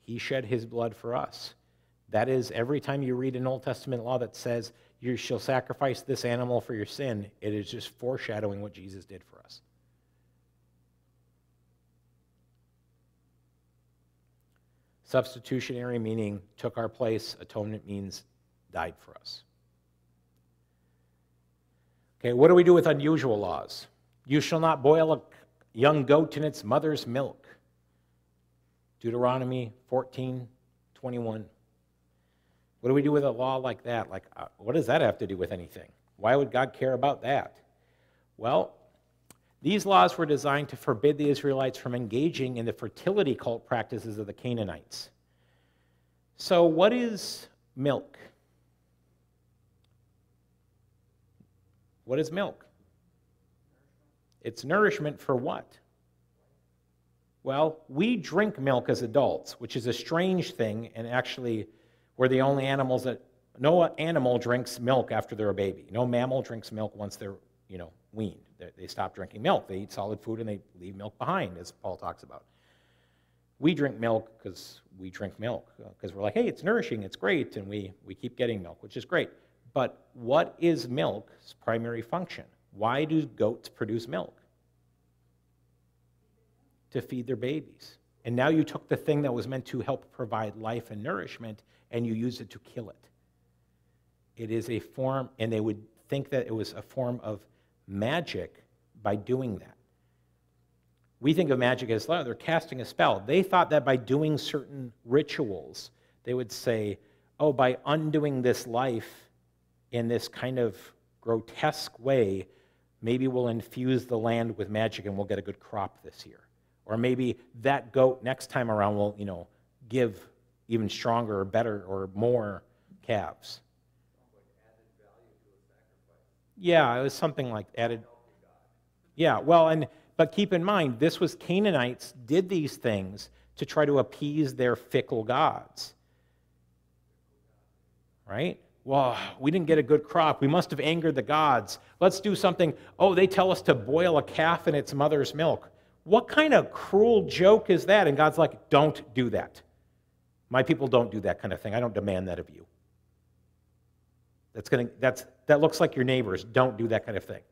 he shed his blood for us. That is, every time you read an Old Testament law that says you shall sacrifice this animal for your sin, it is just foreshadowing what Jesus did for us. Substitutionary meaning took our place, atonement means died for us. Okay, what do we do with unusual laws? You shall not boil a young goat in its mother's milk. Deuteronomy 14, 21. What do we do with a law like that? Like, uh, what does that have to do with anything? Why would God care about that? Well, these laws were designed to forbid the Israelites from engaging in the fertility cult practices of the Canaanites. So, what is milk? What is milk? It's nourishment for what? Well, we drink milk as adults, which is a strange thing, and actually, we're the only animals that no animal drinks milk after they're a baby. No mammal drinks milk once they're, you know, weaned. They, stop drinking milk. They eat solid food and they leave milk behind, as Paul talks about. We drink milk because we drink milk, because we're like, hey, it's nourishing, it's great, and we, we keep getting milk, which is great. But what is milk's primary function? Why do goats produce milk? To feed their babies. And now you took the thing that was meant to help provide life and nourishment and you use it to kill it. It is a form, and they would think that it was a form of magic by doing that. We think of magic as they're casting a spell. They thought that by doing certain rituals, they would say, oh, by undoing this life in this kind of grotesque way, maybe we'll infuse the land with magic and we'll get a good crop this year. Or maybe that goat next time around will, you know, give even stronger or better or more calves. Yeah, it was something like added. Yeah, well, and but keep in mind, this was Canaanites did these things to try to appease their fickle gods. Right? well, we didn't get a good crop. We must have angered the gods. Let's do something. Oh, they tell us to boil a calf in its mother's milk. What kind of cruel joke is that? And God's like, don't do that. My people don't do that kind of thing. I don't demand that of you. That's gonna, that's, that looks like your neighbors. Don't do that kind of thing.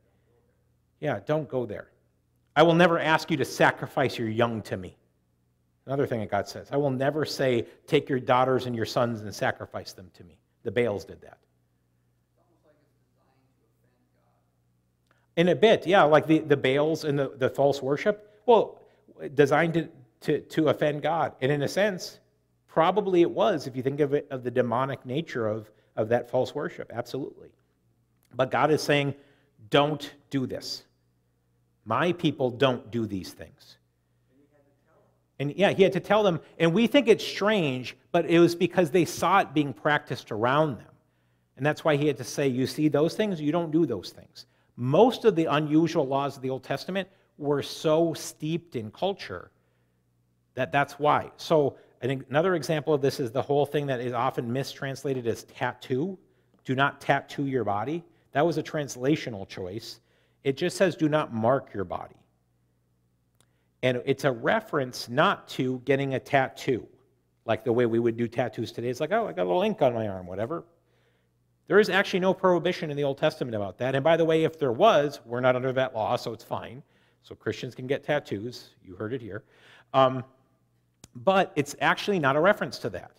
Yeah, don't go there. I will never ask you to sacrifice your young to me. Another thing that God says I will never say, take your daughters and your sons and sacrifice them to me. The Baals did that. In a bit, yeah, like the, the Baals and the, the false worship. Well, designed to, to, to offend God. And in a sense, probably it was, if you think of it, of the demonic nature of, of that false worship. Absolutely. But God is saying, don't do this. My people don't do these things. And yeah, he had to tell them. And we think it's strange, but it was because they saw it being practiced around them. And that's why he had to say, You see those things, you don't do those things. Most of the unusual laws of the Old Testament were so steeped in culture that that's why. So, another example of this is the whole thing that is often mistranslated as tattoo. Do not tattoo your body. That was a translational choice. It just says, Do not mark your body. And it's a reference not to getting a tattoo, like the way we would do tattoos today. It's like, oh, I got a little ink on my arm, whatever. There is actually no prohibition in the Old Testament about that. And by the way, if there was, we're not under that law, so it's fine. So Christians can get tattoos. You heard it here. Um, but it's actually not a reference to that.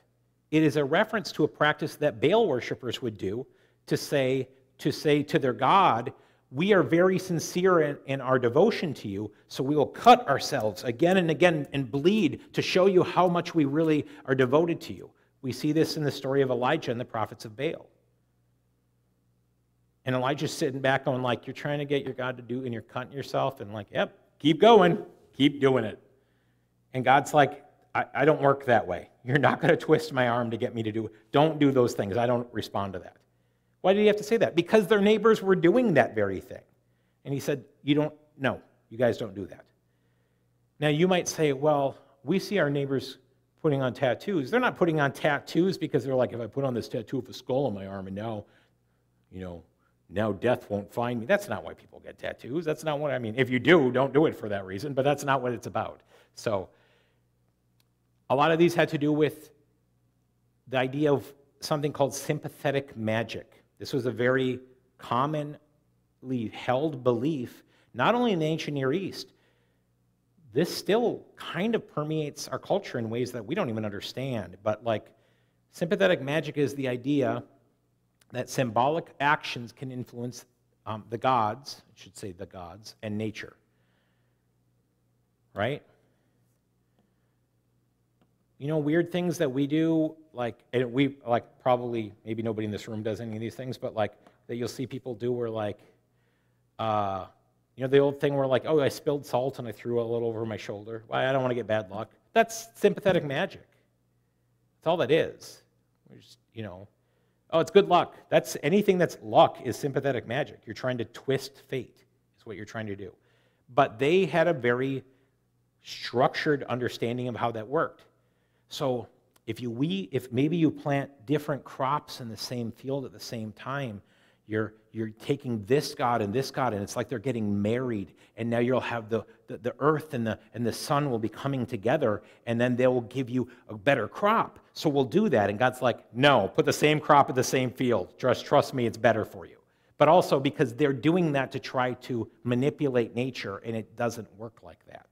It is a reference to a practice that Baal worshippers would do to say, to say to their God, we are very sincere in, in, our devotion to you, so we will cut ourselves again and again and bleed to show you how much we really are devoted to you. We see this in the story of Elijah and the prophets of Baal. And Elijah's sitting back going like, you're trying to get your God to do, and you're cutting yourself, and like, yep, keep going, keep doing it. And God's like, I, I don't work that way. You're not going to twist my arm to get me to do it. Don't do those things. I don't respond to that. Why did he have to say that? Because their neighbors were doing that very thing. And he said, You don't, no, you guys don't do that. Now, you might say, Well, we see our neighbors putting on tattoos. They're not putting on tattoos because they're like, If I put on this tattoo of a skull on my arm and now, you know, now death won't find me. That's not why people get tattoos. That's not what I mean. If you do, don't do it for that reason, but that's not what it's about. So, a lot of these had to do with the idea of something called sympathetic magic. This was a very commonly held belief, not only in the ancient Near East, this still kind of permeates our culture in ways that we don't even understand. But like sympathetic magic is the idea that symbolic actions can influence um, the gods, I should say the gods, and nature. Right? You know, weird things that we do like, and we, like, probably, maybe nobody in this room does any of these things, but like, that you'll see people do where, like, uh, you know, the old thing where, like, oh, I spilled salt and I threw a little over my shoulder. Why, well, I don't want to get bad luck. That's sympathetic magic. That's all that is. Just, you know, oh, it's good luck. That's anything that's luck is sympathetic magic. You're trying to twist fate, is what you're trying to do. But they had a very structured understanding of how that worked. So if you we if maybe you plant different crops in the same field at the same time you're you're taking this god and this god and it's like they're getting married and now you'll have the, the, the earth and the and the sun will be coming together and then they'll give you a better crop. So we'll do that and god's like no put the same crop in the same field. Just trust me it's better for you. But also because they're doing that to try to manipulate nature and it doesn't work like that.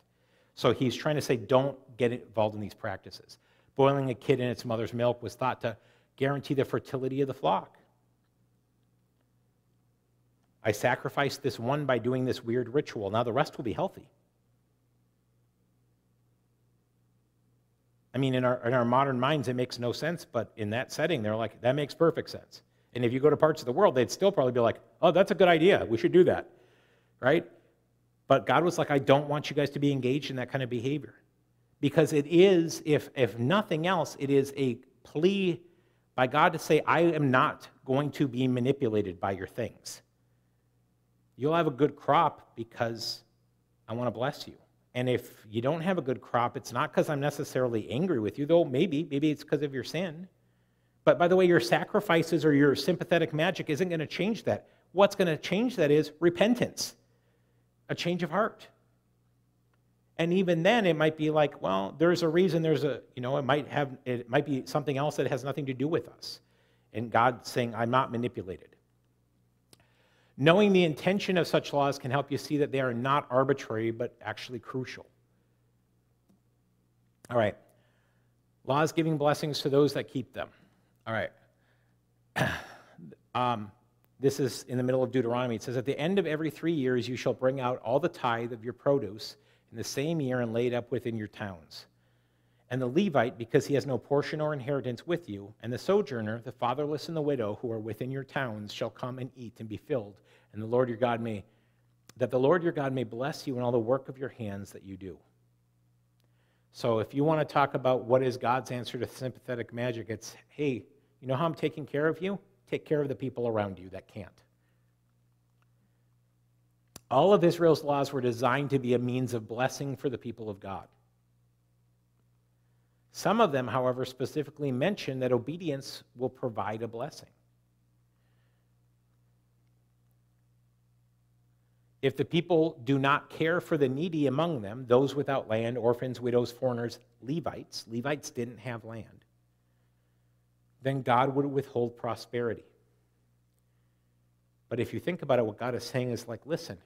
So he's trying to say don't get involved in these practices boiling a kid in its mother's milk was thought to guarantee the fertility of the flock. I sacrificed this one by doing this weird ritual. Now the rest will be healthy. I mean, in our, in our modern minds, it makes no sense, but in that setting, they're like, that makes perfect sense. And if you go to parts of the world, they'd still probably be like, oh, that's a good idea. We should do that. Right? But God was like, I don't want you guys to be engaged in that kind of behavior because it is, if, if nothing else, it is a plea by God to say, I am not going to be manipulated by your things. You'll have a good crop because I want to bless you. And if you don't have a good crop, it's not because I'm necessarily angry with you, though maybe, maybe it's because of your sin. But by the way, your sacrifices or your sympathetic magic isn't going to change that. What's going to change that is repentance, a change of heart. And even then, it might be like, well, there's a reason, there's a, you know, it might have, it might be something else that has nothing to do with us. And God saying, I'm not manipulated. Knowing the intention of such laws can help you see that they are not arbitrary, but actually crucial. All right. Laws giving blessings to those that keep them. All right. um, this is in the middle of Deuteronomy. It says, At the end of every three years, you shall bring out all the tithe of your produce in the same year and laid up within your towns. And the Levite, because he has no portion or inheritance with you, and the sojourner, the fatherless, and the widow who are within your towns shall come and eat and be filled. And the Lord your God may, that the Lord your God may bless you in all the work of your hands that you do. So if you want to talk about what is God's answer to sympathetic magic, it's, hey, you know how I'm taking care of you? Take care of the people around you that can't. All of Israel's laws were designed to be a means of blessing for the people of God. Some of them, however, specifically mention that obedience will provide a blessing. If the people do not care for the needy among them, those without land, orphans, widows, foreigners, Levites, Levites didn't have land, then God would withhold prosperity. But if you think about it, what God is saying is like, listen,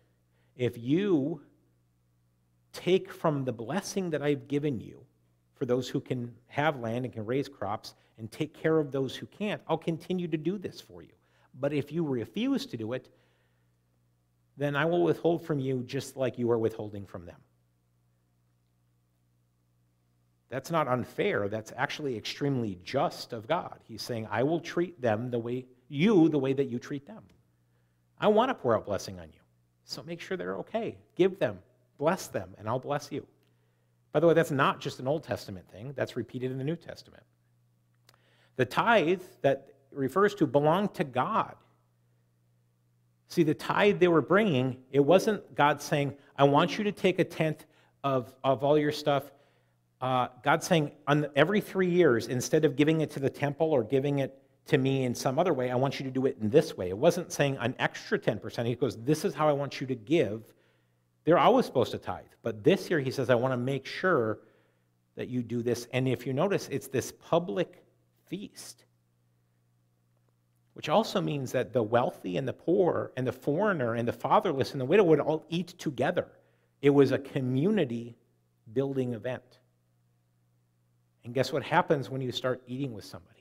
if you take from the blessing that I've given you for those who can have land and can raise crops and take care of those who can't, I'll continue to do this for you. But if you refuse to do it, then I will withhold from you just like you are withholding from them. That's not unfair. That's actually extremely just of God. He's saying, I will treat them the way you, the way that you treat them. I want to pour out blessing on you. So make sure they're okay. Give them, bless them, and I'll bless you. By the way, that's not just an Old Testament thing, that's repeated in the New Testament. The tithe that refers to belonged to God. See, the tithe they were bringing, it wasn't God saying, I want you to take a tenth of, of all your stuff uh, God's saying on every three years, instead of giving it to the temple or giving it to me in some other way, I want you to do it in this way. It wasn't saying an extra 10%. He goes, This is how I want you to give. They're always supposed to tithe. But this year, he says, I want to make sure that you do this. And if you notice, it's this public feast, which also means that the wealthy and the poor and the foreigner and the fatherless and the widow would all eat together. It was a community building event. And guess what happens when you start eating with somebody?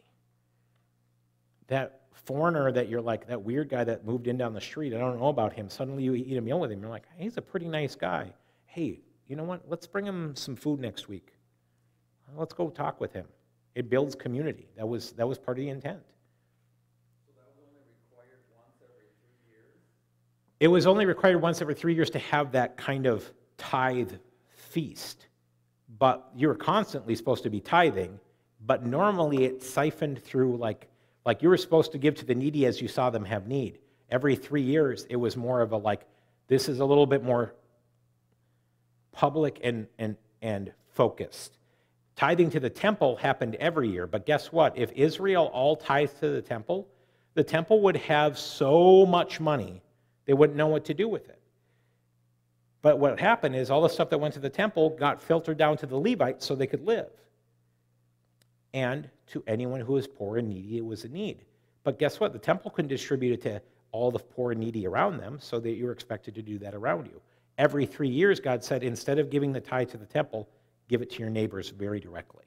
That foreigner that you're like, that weird guy that moved in down the street, I don't know about him. Suddenly you eat a meal with him. You're like, he's a pretty nice guy. Hey, you know what? Let's bring him some food next week. Let's go talk with him. It builds community. That was, that was part of the intent. It was only required once every three years to have that kind of tithe feast but you're constantly supposed to be tithing, but normally it's siphoned through like, like you were supposed to give to the needy as you saw them have need. Every three years, it was more of a like, this is a little bit more public and, and, and focused. Tithing to the temple happened every year, but guess what? If Israel all tithed to the temple, the temple would have so much money, they wouldn't know what to do with it. But what happened is all the stuff that went to the temple got filtered down to the Levites so they could live. And to anyone who was poor and needy, it was a need. But guess what? The temple couldn't distribute it to all the poor and needy around them, so that you were expected to do that around you. Every three years, God said, instead of giving the tithe to the temple, give it to your neighbors very directly.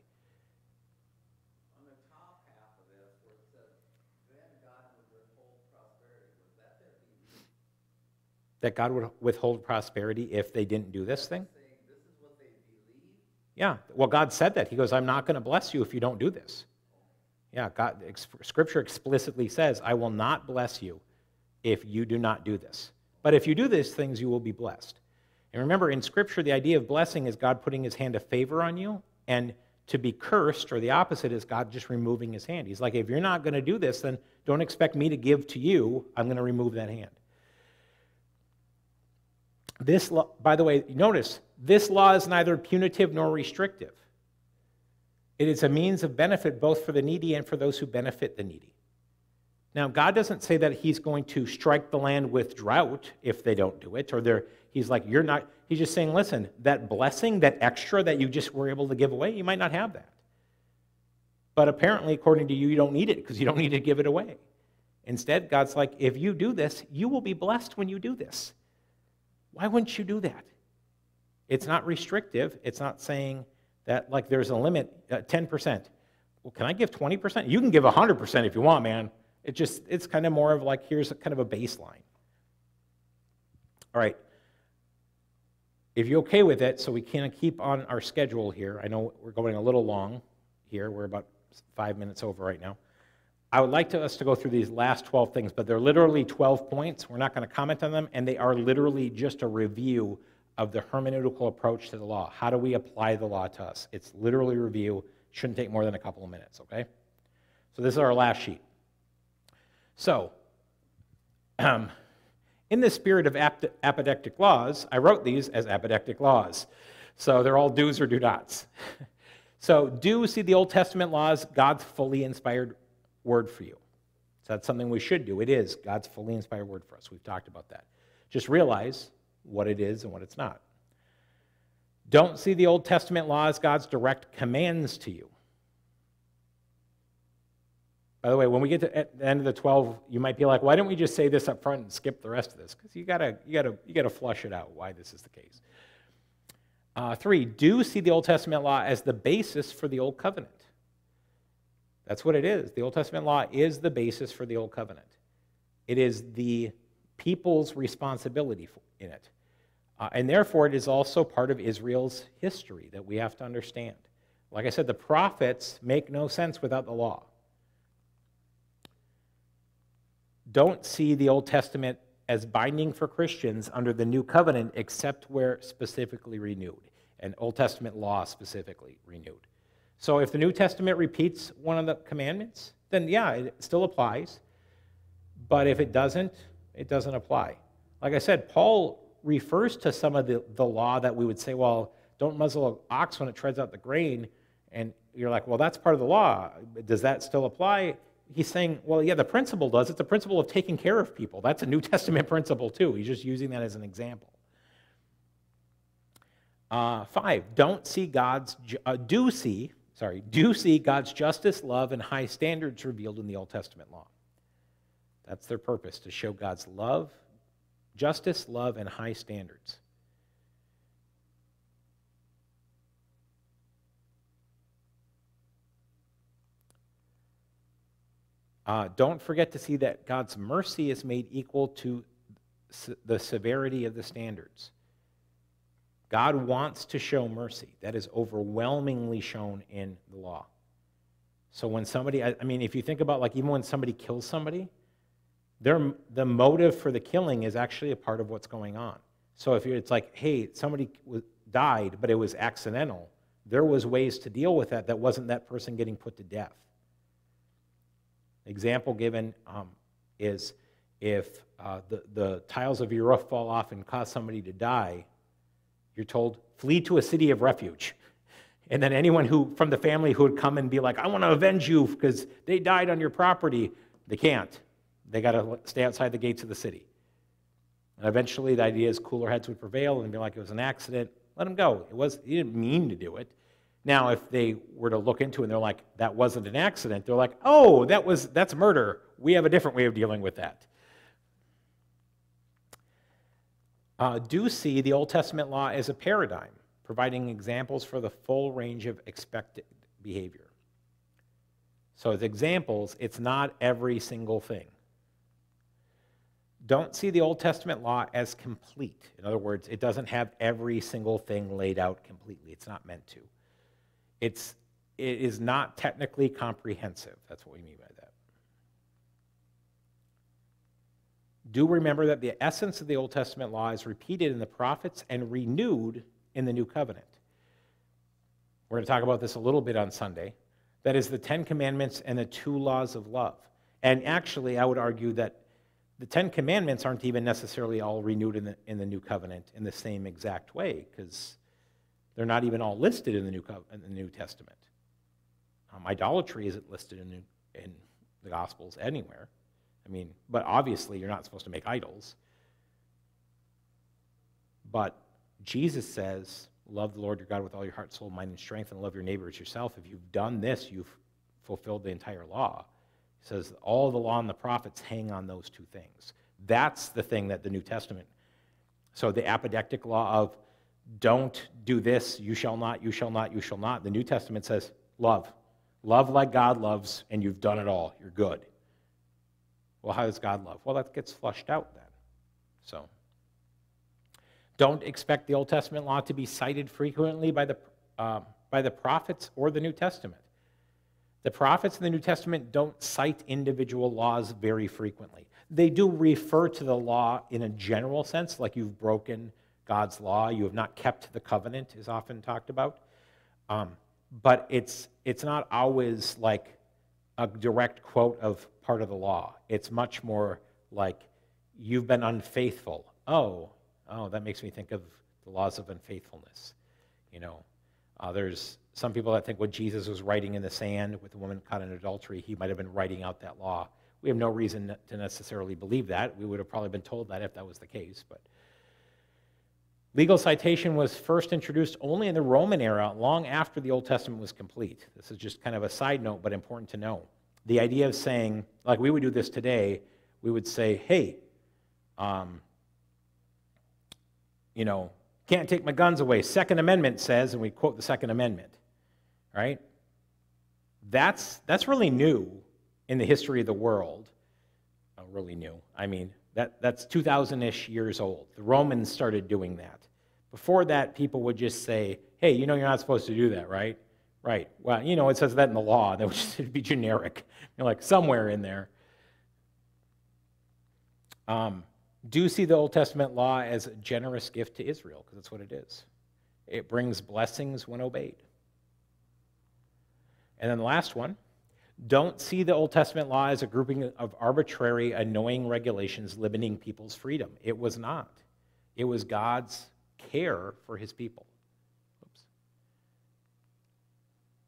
that God would withhold prosperity if they didn't do this thing? Yeah, well, God said that. He goes, I'm not going to bless you if you don't do this. Yeah, God, Scripture explicitly says, I will not bless you if you do not do this. But if you do these things, you will be blessed. And remember, in Scripture, the idea of blessing is God putting his hand of favor on you, and to be cursed, or the opposite, is God just removing his hand. He's like, if you're not going to do this, then don't expect me to give to you. I'm going to remove that hand. This, law, by the way, notice, this law is neither punitive nor restrictive. It is a means of benefit both for the needy and for those who benefit the needy. Now, God doesn't say that He's going to strike the land with drought if they don't do it, or He's like, you're not, He's just saying, listen, that blessing, that extra that you just were able to give away, you might not have that. But apparently, according to you, you don't need it because you don't need to give it away. Instead, God's like, if you do this, you will be blessed when you do this. Why wouldn't you do that? It's not restrictive. It's not saying that, like, there's a limit, uh, 10%. Well, can I give 20%? You can give 100% if you want, man. It just, it's kind of more of like, here's kind of a baseline. All right. If you're okay with it, so we can keep on our schedule here. I know we're going a little long here. We're about five minutes over right now. I would like to, us to go through these last 12 things, but they're literally 12 points. We're not going to comment on them, and they are literally just a review of the hermeneutical approach to the law. How do we apply the law to us? It's literally review. Shouldn't take more than a couple of minutes, okay? So this is our last sheet. So, um, in the spirit of apodictic laws, I wrote these as apodictic laws. So they're all do's or do nots. so, do see the Old Testament laws, God's fully inspired word for you. So that's something we should do. It is God's fully inspired word for us. We've talked about that. Just realize what it is and what it's not. Don't see the Old Testament law as God's direct commands to you. By the way, when we get to at the end of the 12, you might be like, why don't we just say this up front and skip the rest of this? Because you gotta, you gotta, you gotta flush it out why this is the case. Uh, three, do see the Old Testament law as the basis for the Old Covenant. That's what it is. The Old Testament law is the basis for the Old Covenant. It is the people's responsibility in it. Uh, and therefore, it is also part of Israel's history that we have to understand. Like I said, the prophets make no sense without the law. Don't see the Old Testament as binding for Christians under the new covenant except where specifically renewed, and Old Testament law specifically renewed. So if the New Testament repeats one of the commandments, then yeah, it still applies. But if it doesn't, it doesn't apply. Like I said, Paul refers to some of the, the law that we would say, well, don't muzzle an ox when it treads out the grain. And you're like, well, that's part of the law. Does that still apply? He's saying, well, yeah, the principle does. It's the principle of taking care of people. That's a New Testament principle, too. He's just using that as an example. Uh, five, don't see God's, uh, do see sorry, do see God's justice, love, and high standards revealed in the Old Testament law. That's their purpose, to show God's love, justice, love, and high standards. Uh, don't forget to see that God's mercy is made equal to the severity of the standards. God wants to show mercy. That is overwhelmingly shown in the law. So when somebody, I mean, if you think about like even when somebody kills somebody, their, the motive for the killing is actually a part of what's going on. So if it's like, hey, somebody died, but it was accidental, there was ways to deal with that that wasn't that person getting put to death. Example given um, is if uh, the, the tiles of your roof fall off and cause somebody to die, you're told, flee to a city of refuge. And then anyone who from the family who would come and be like, I want to avenge you because they died on your property, they can't. They got to stay outside the gates of the city. And eventually, the idea is cooler heads would prevail and be like, it was an accident. Let them go. It was, he didn't mean to do it. Now, if they were to look into it and they're like, that wasn't an accident, they're like, oh, that was, that's murder. We have a different way of dealing with that. uh, do see the Old Testament law as a paradigm, providing examples for the full range of expected behavior. So, as examples, it's not every single thing. Don't see the Old Testament law as complete. In other words, it doesn't have every single thing laid out completely. It's not meant to. It's, it is not technically comprehensive. That's what we mean by that. do remember that the essence of the Old Testament law is repeated in the prophets and renewed in the New Covenant. We're going to talk about this a little bit on Sunday. That is the Ten Commandments and the two laws of love. And actually, I would argue that the Ten Commandments aren't even necessarily all renewed in the, in the New Covenant in the same exact way, because they're not even all listed in the New, Co- in the New Testament. Um, idolatry isn't listed in, in the Gospels anywhere. I mean, but obviously you're not supposed to make idols. But Jesus says, Love the Lord your God with all your heart, soul, mind, and strength, and love your neighbor as yourself. If you've done this, you've fulfilled the entire law. Says, All the law and the prophets hang on those two things. That's the thing that the New Testament. So the apodictic law of don't do this, you shall not, you shall not, you shall not. The New Testament says, Love. Love like God loves, and you've done it all. You're good. Well, how does God love? Well, that gets flushed out then. So. Don't expect the Old Testament law to be cited frequently by the, uh, by the prophets or the New Testament. The prophets in the New Testament don't cite individual laws very frequently. They do refer to the law in a general sense, like you've broken God's law, you have not kept the covenant, is often talked about. Um, but it's, it's not always like a direct quote of part of the law. It's much more like, you've been unfaithful. Oh, oh, that makes me think of the laws of unfaithfulness. You know, uh, there's some people that think what Jesus was writing in the sand with the woman caught in adultery, he might have been writing out that law. We have no reason to necessarily believe that. We would have probably been told that if that was the case. But legal citation was first introduced only in the Roman era, long after the Old Testament was complete. This is just kind of a side note, but important to know. The idea of saying, like we would do this today, we would say, hey, um, you know, can't take my guns away. Second Amendment says, and we quote the Second Amendment, right? That's, that's really new in the history of the world. Oh, really new. I mean, that, that's 2,000 ish years old. The Romans started doing that. Before that, people would just say, hey, you know, you're not supposed to do that, right? Right. Well, you know, it says that in the law. That would just be generic. You're like somewhere in there. Um, do see the Old Testament law as a generous gift to Israel, because that's what it is. It brings blessings when obeyed. And then the last one don't see the Old Testament law as a grouping of arbitrary, annoying regulations limiting people's freedom. It was not. It was God's care for his people. Oops.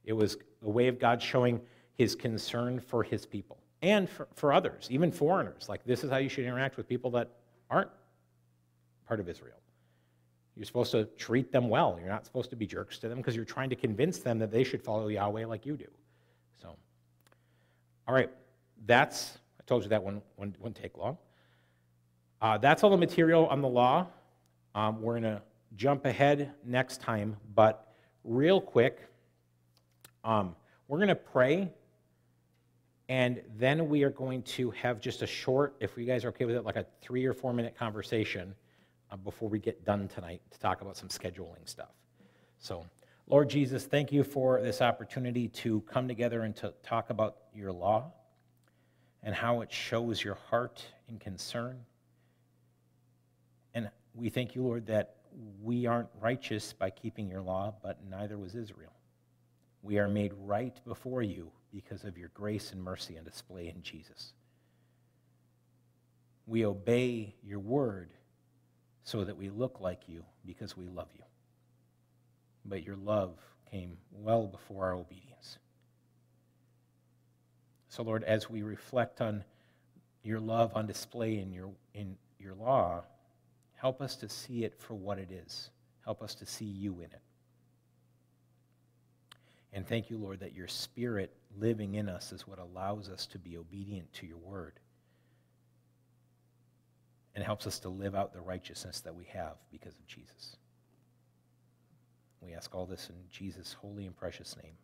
It was a way of God showing his concern for his people and for, for others, even foreigners. Like, this is how you should interact with people that aren't part of Israel. You're supposed to treat them well. You're not supposed to be jerks to them because you're trying to convince them that they should follow Yahweh like you do. So, all right, that's, I told you that one wouldn't, wouldn't take long. Uh, that's all the material on the law. Um, we're going to jump ahead next time, but real quick, um, we're going to pray and then we are going to have just a short, if you guys are okay with it, like a three or four minute conversation Uh, before we get done tonight to talk about some scheduling stuff. So, Lord Jesus, thank you for this opportunity to come together and to talk about your law and how it shows your heart and concern. And we thank you, Lord, that we aren't righteous by keeping your law, but neither was Israel. We are made right before you because of your grace and mercy and display in Jesus. We obey your word so that we look like you because we love you. But your love came well before our obedience. So, Lord, as we reflect on your love on display in your, in your law, help us to see it for what it is. Help us to see you in it. And thank you, Lord, that your spirit living in us is what allows us to be obedient to your word and helps us to live out the righteousness that we have because of Jesus. We ask all this in Jesus' holy and precious name.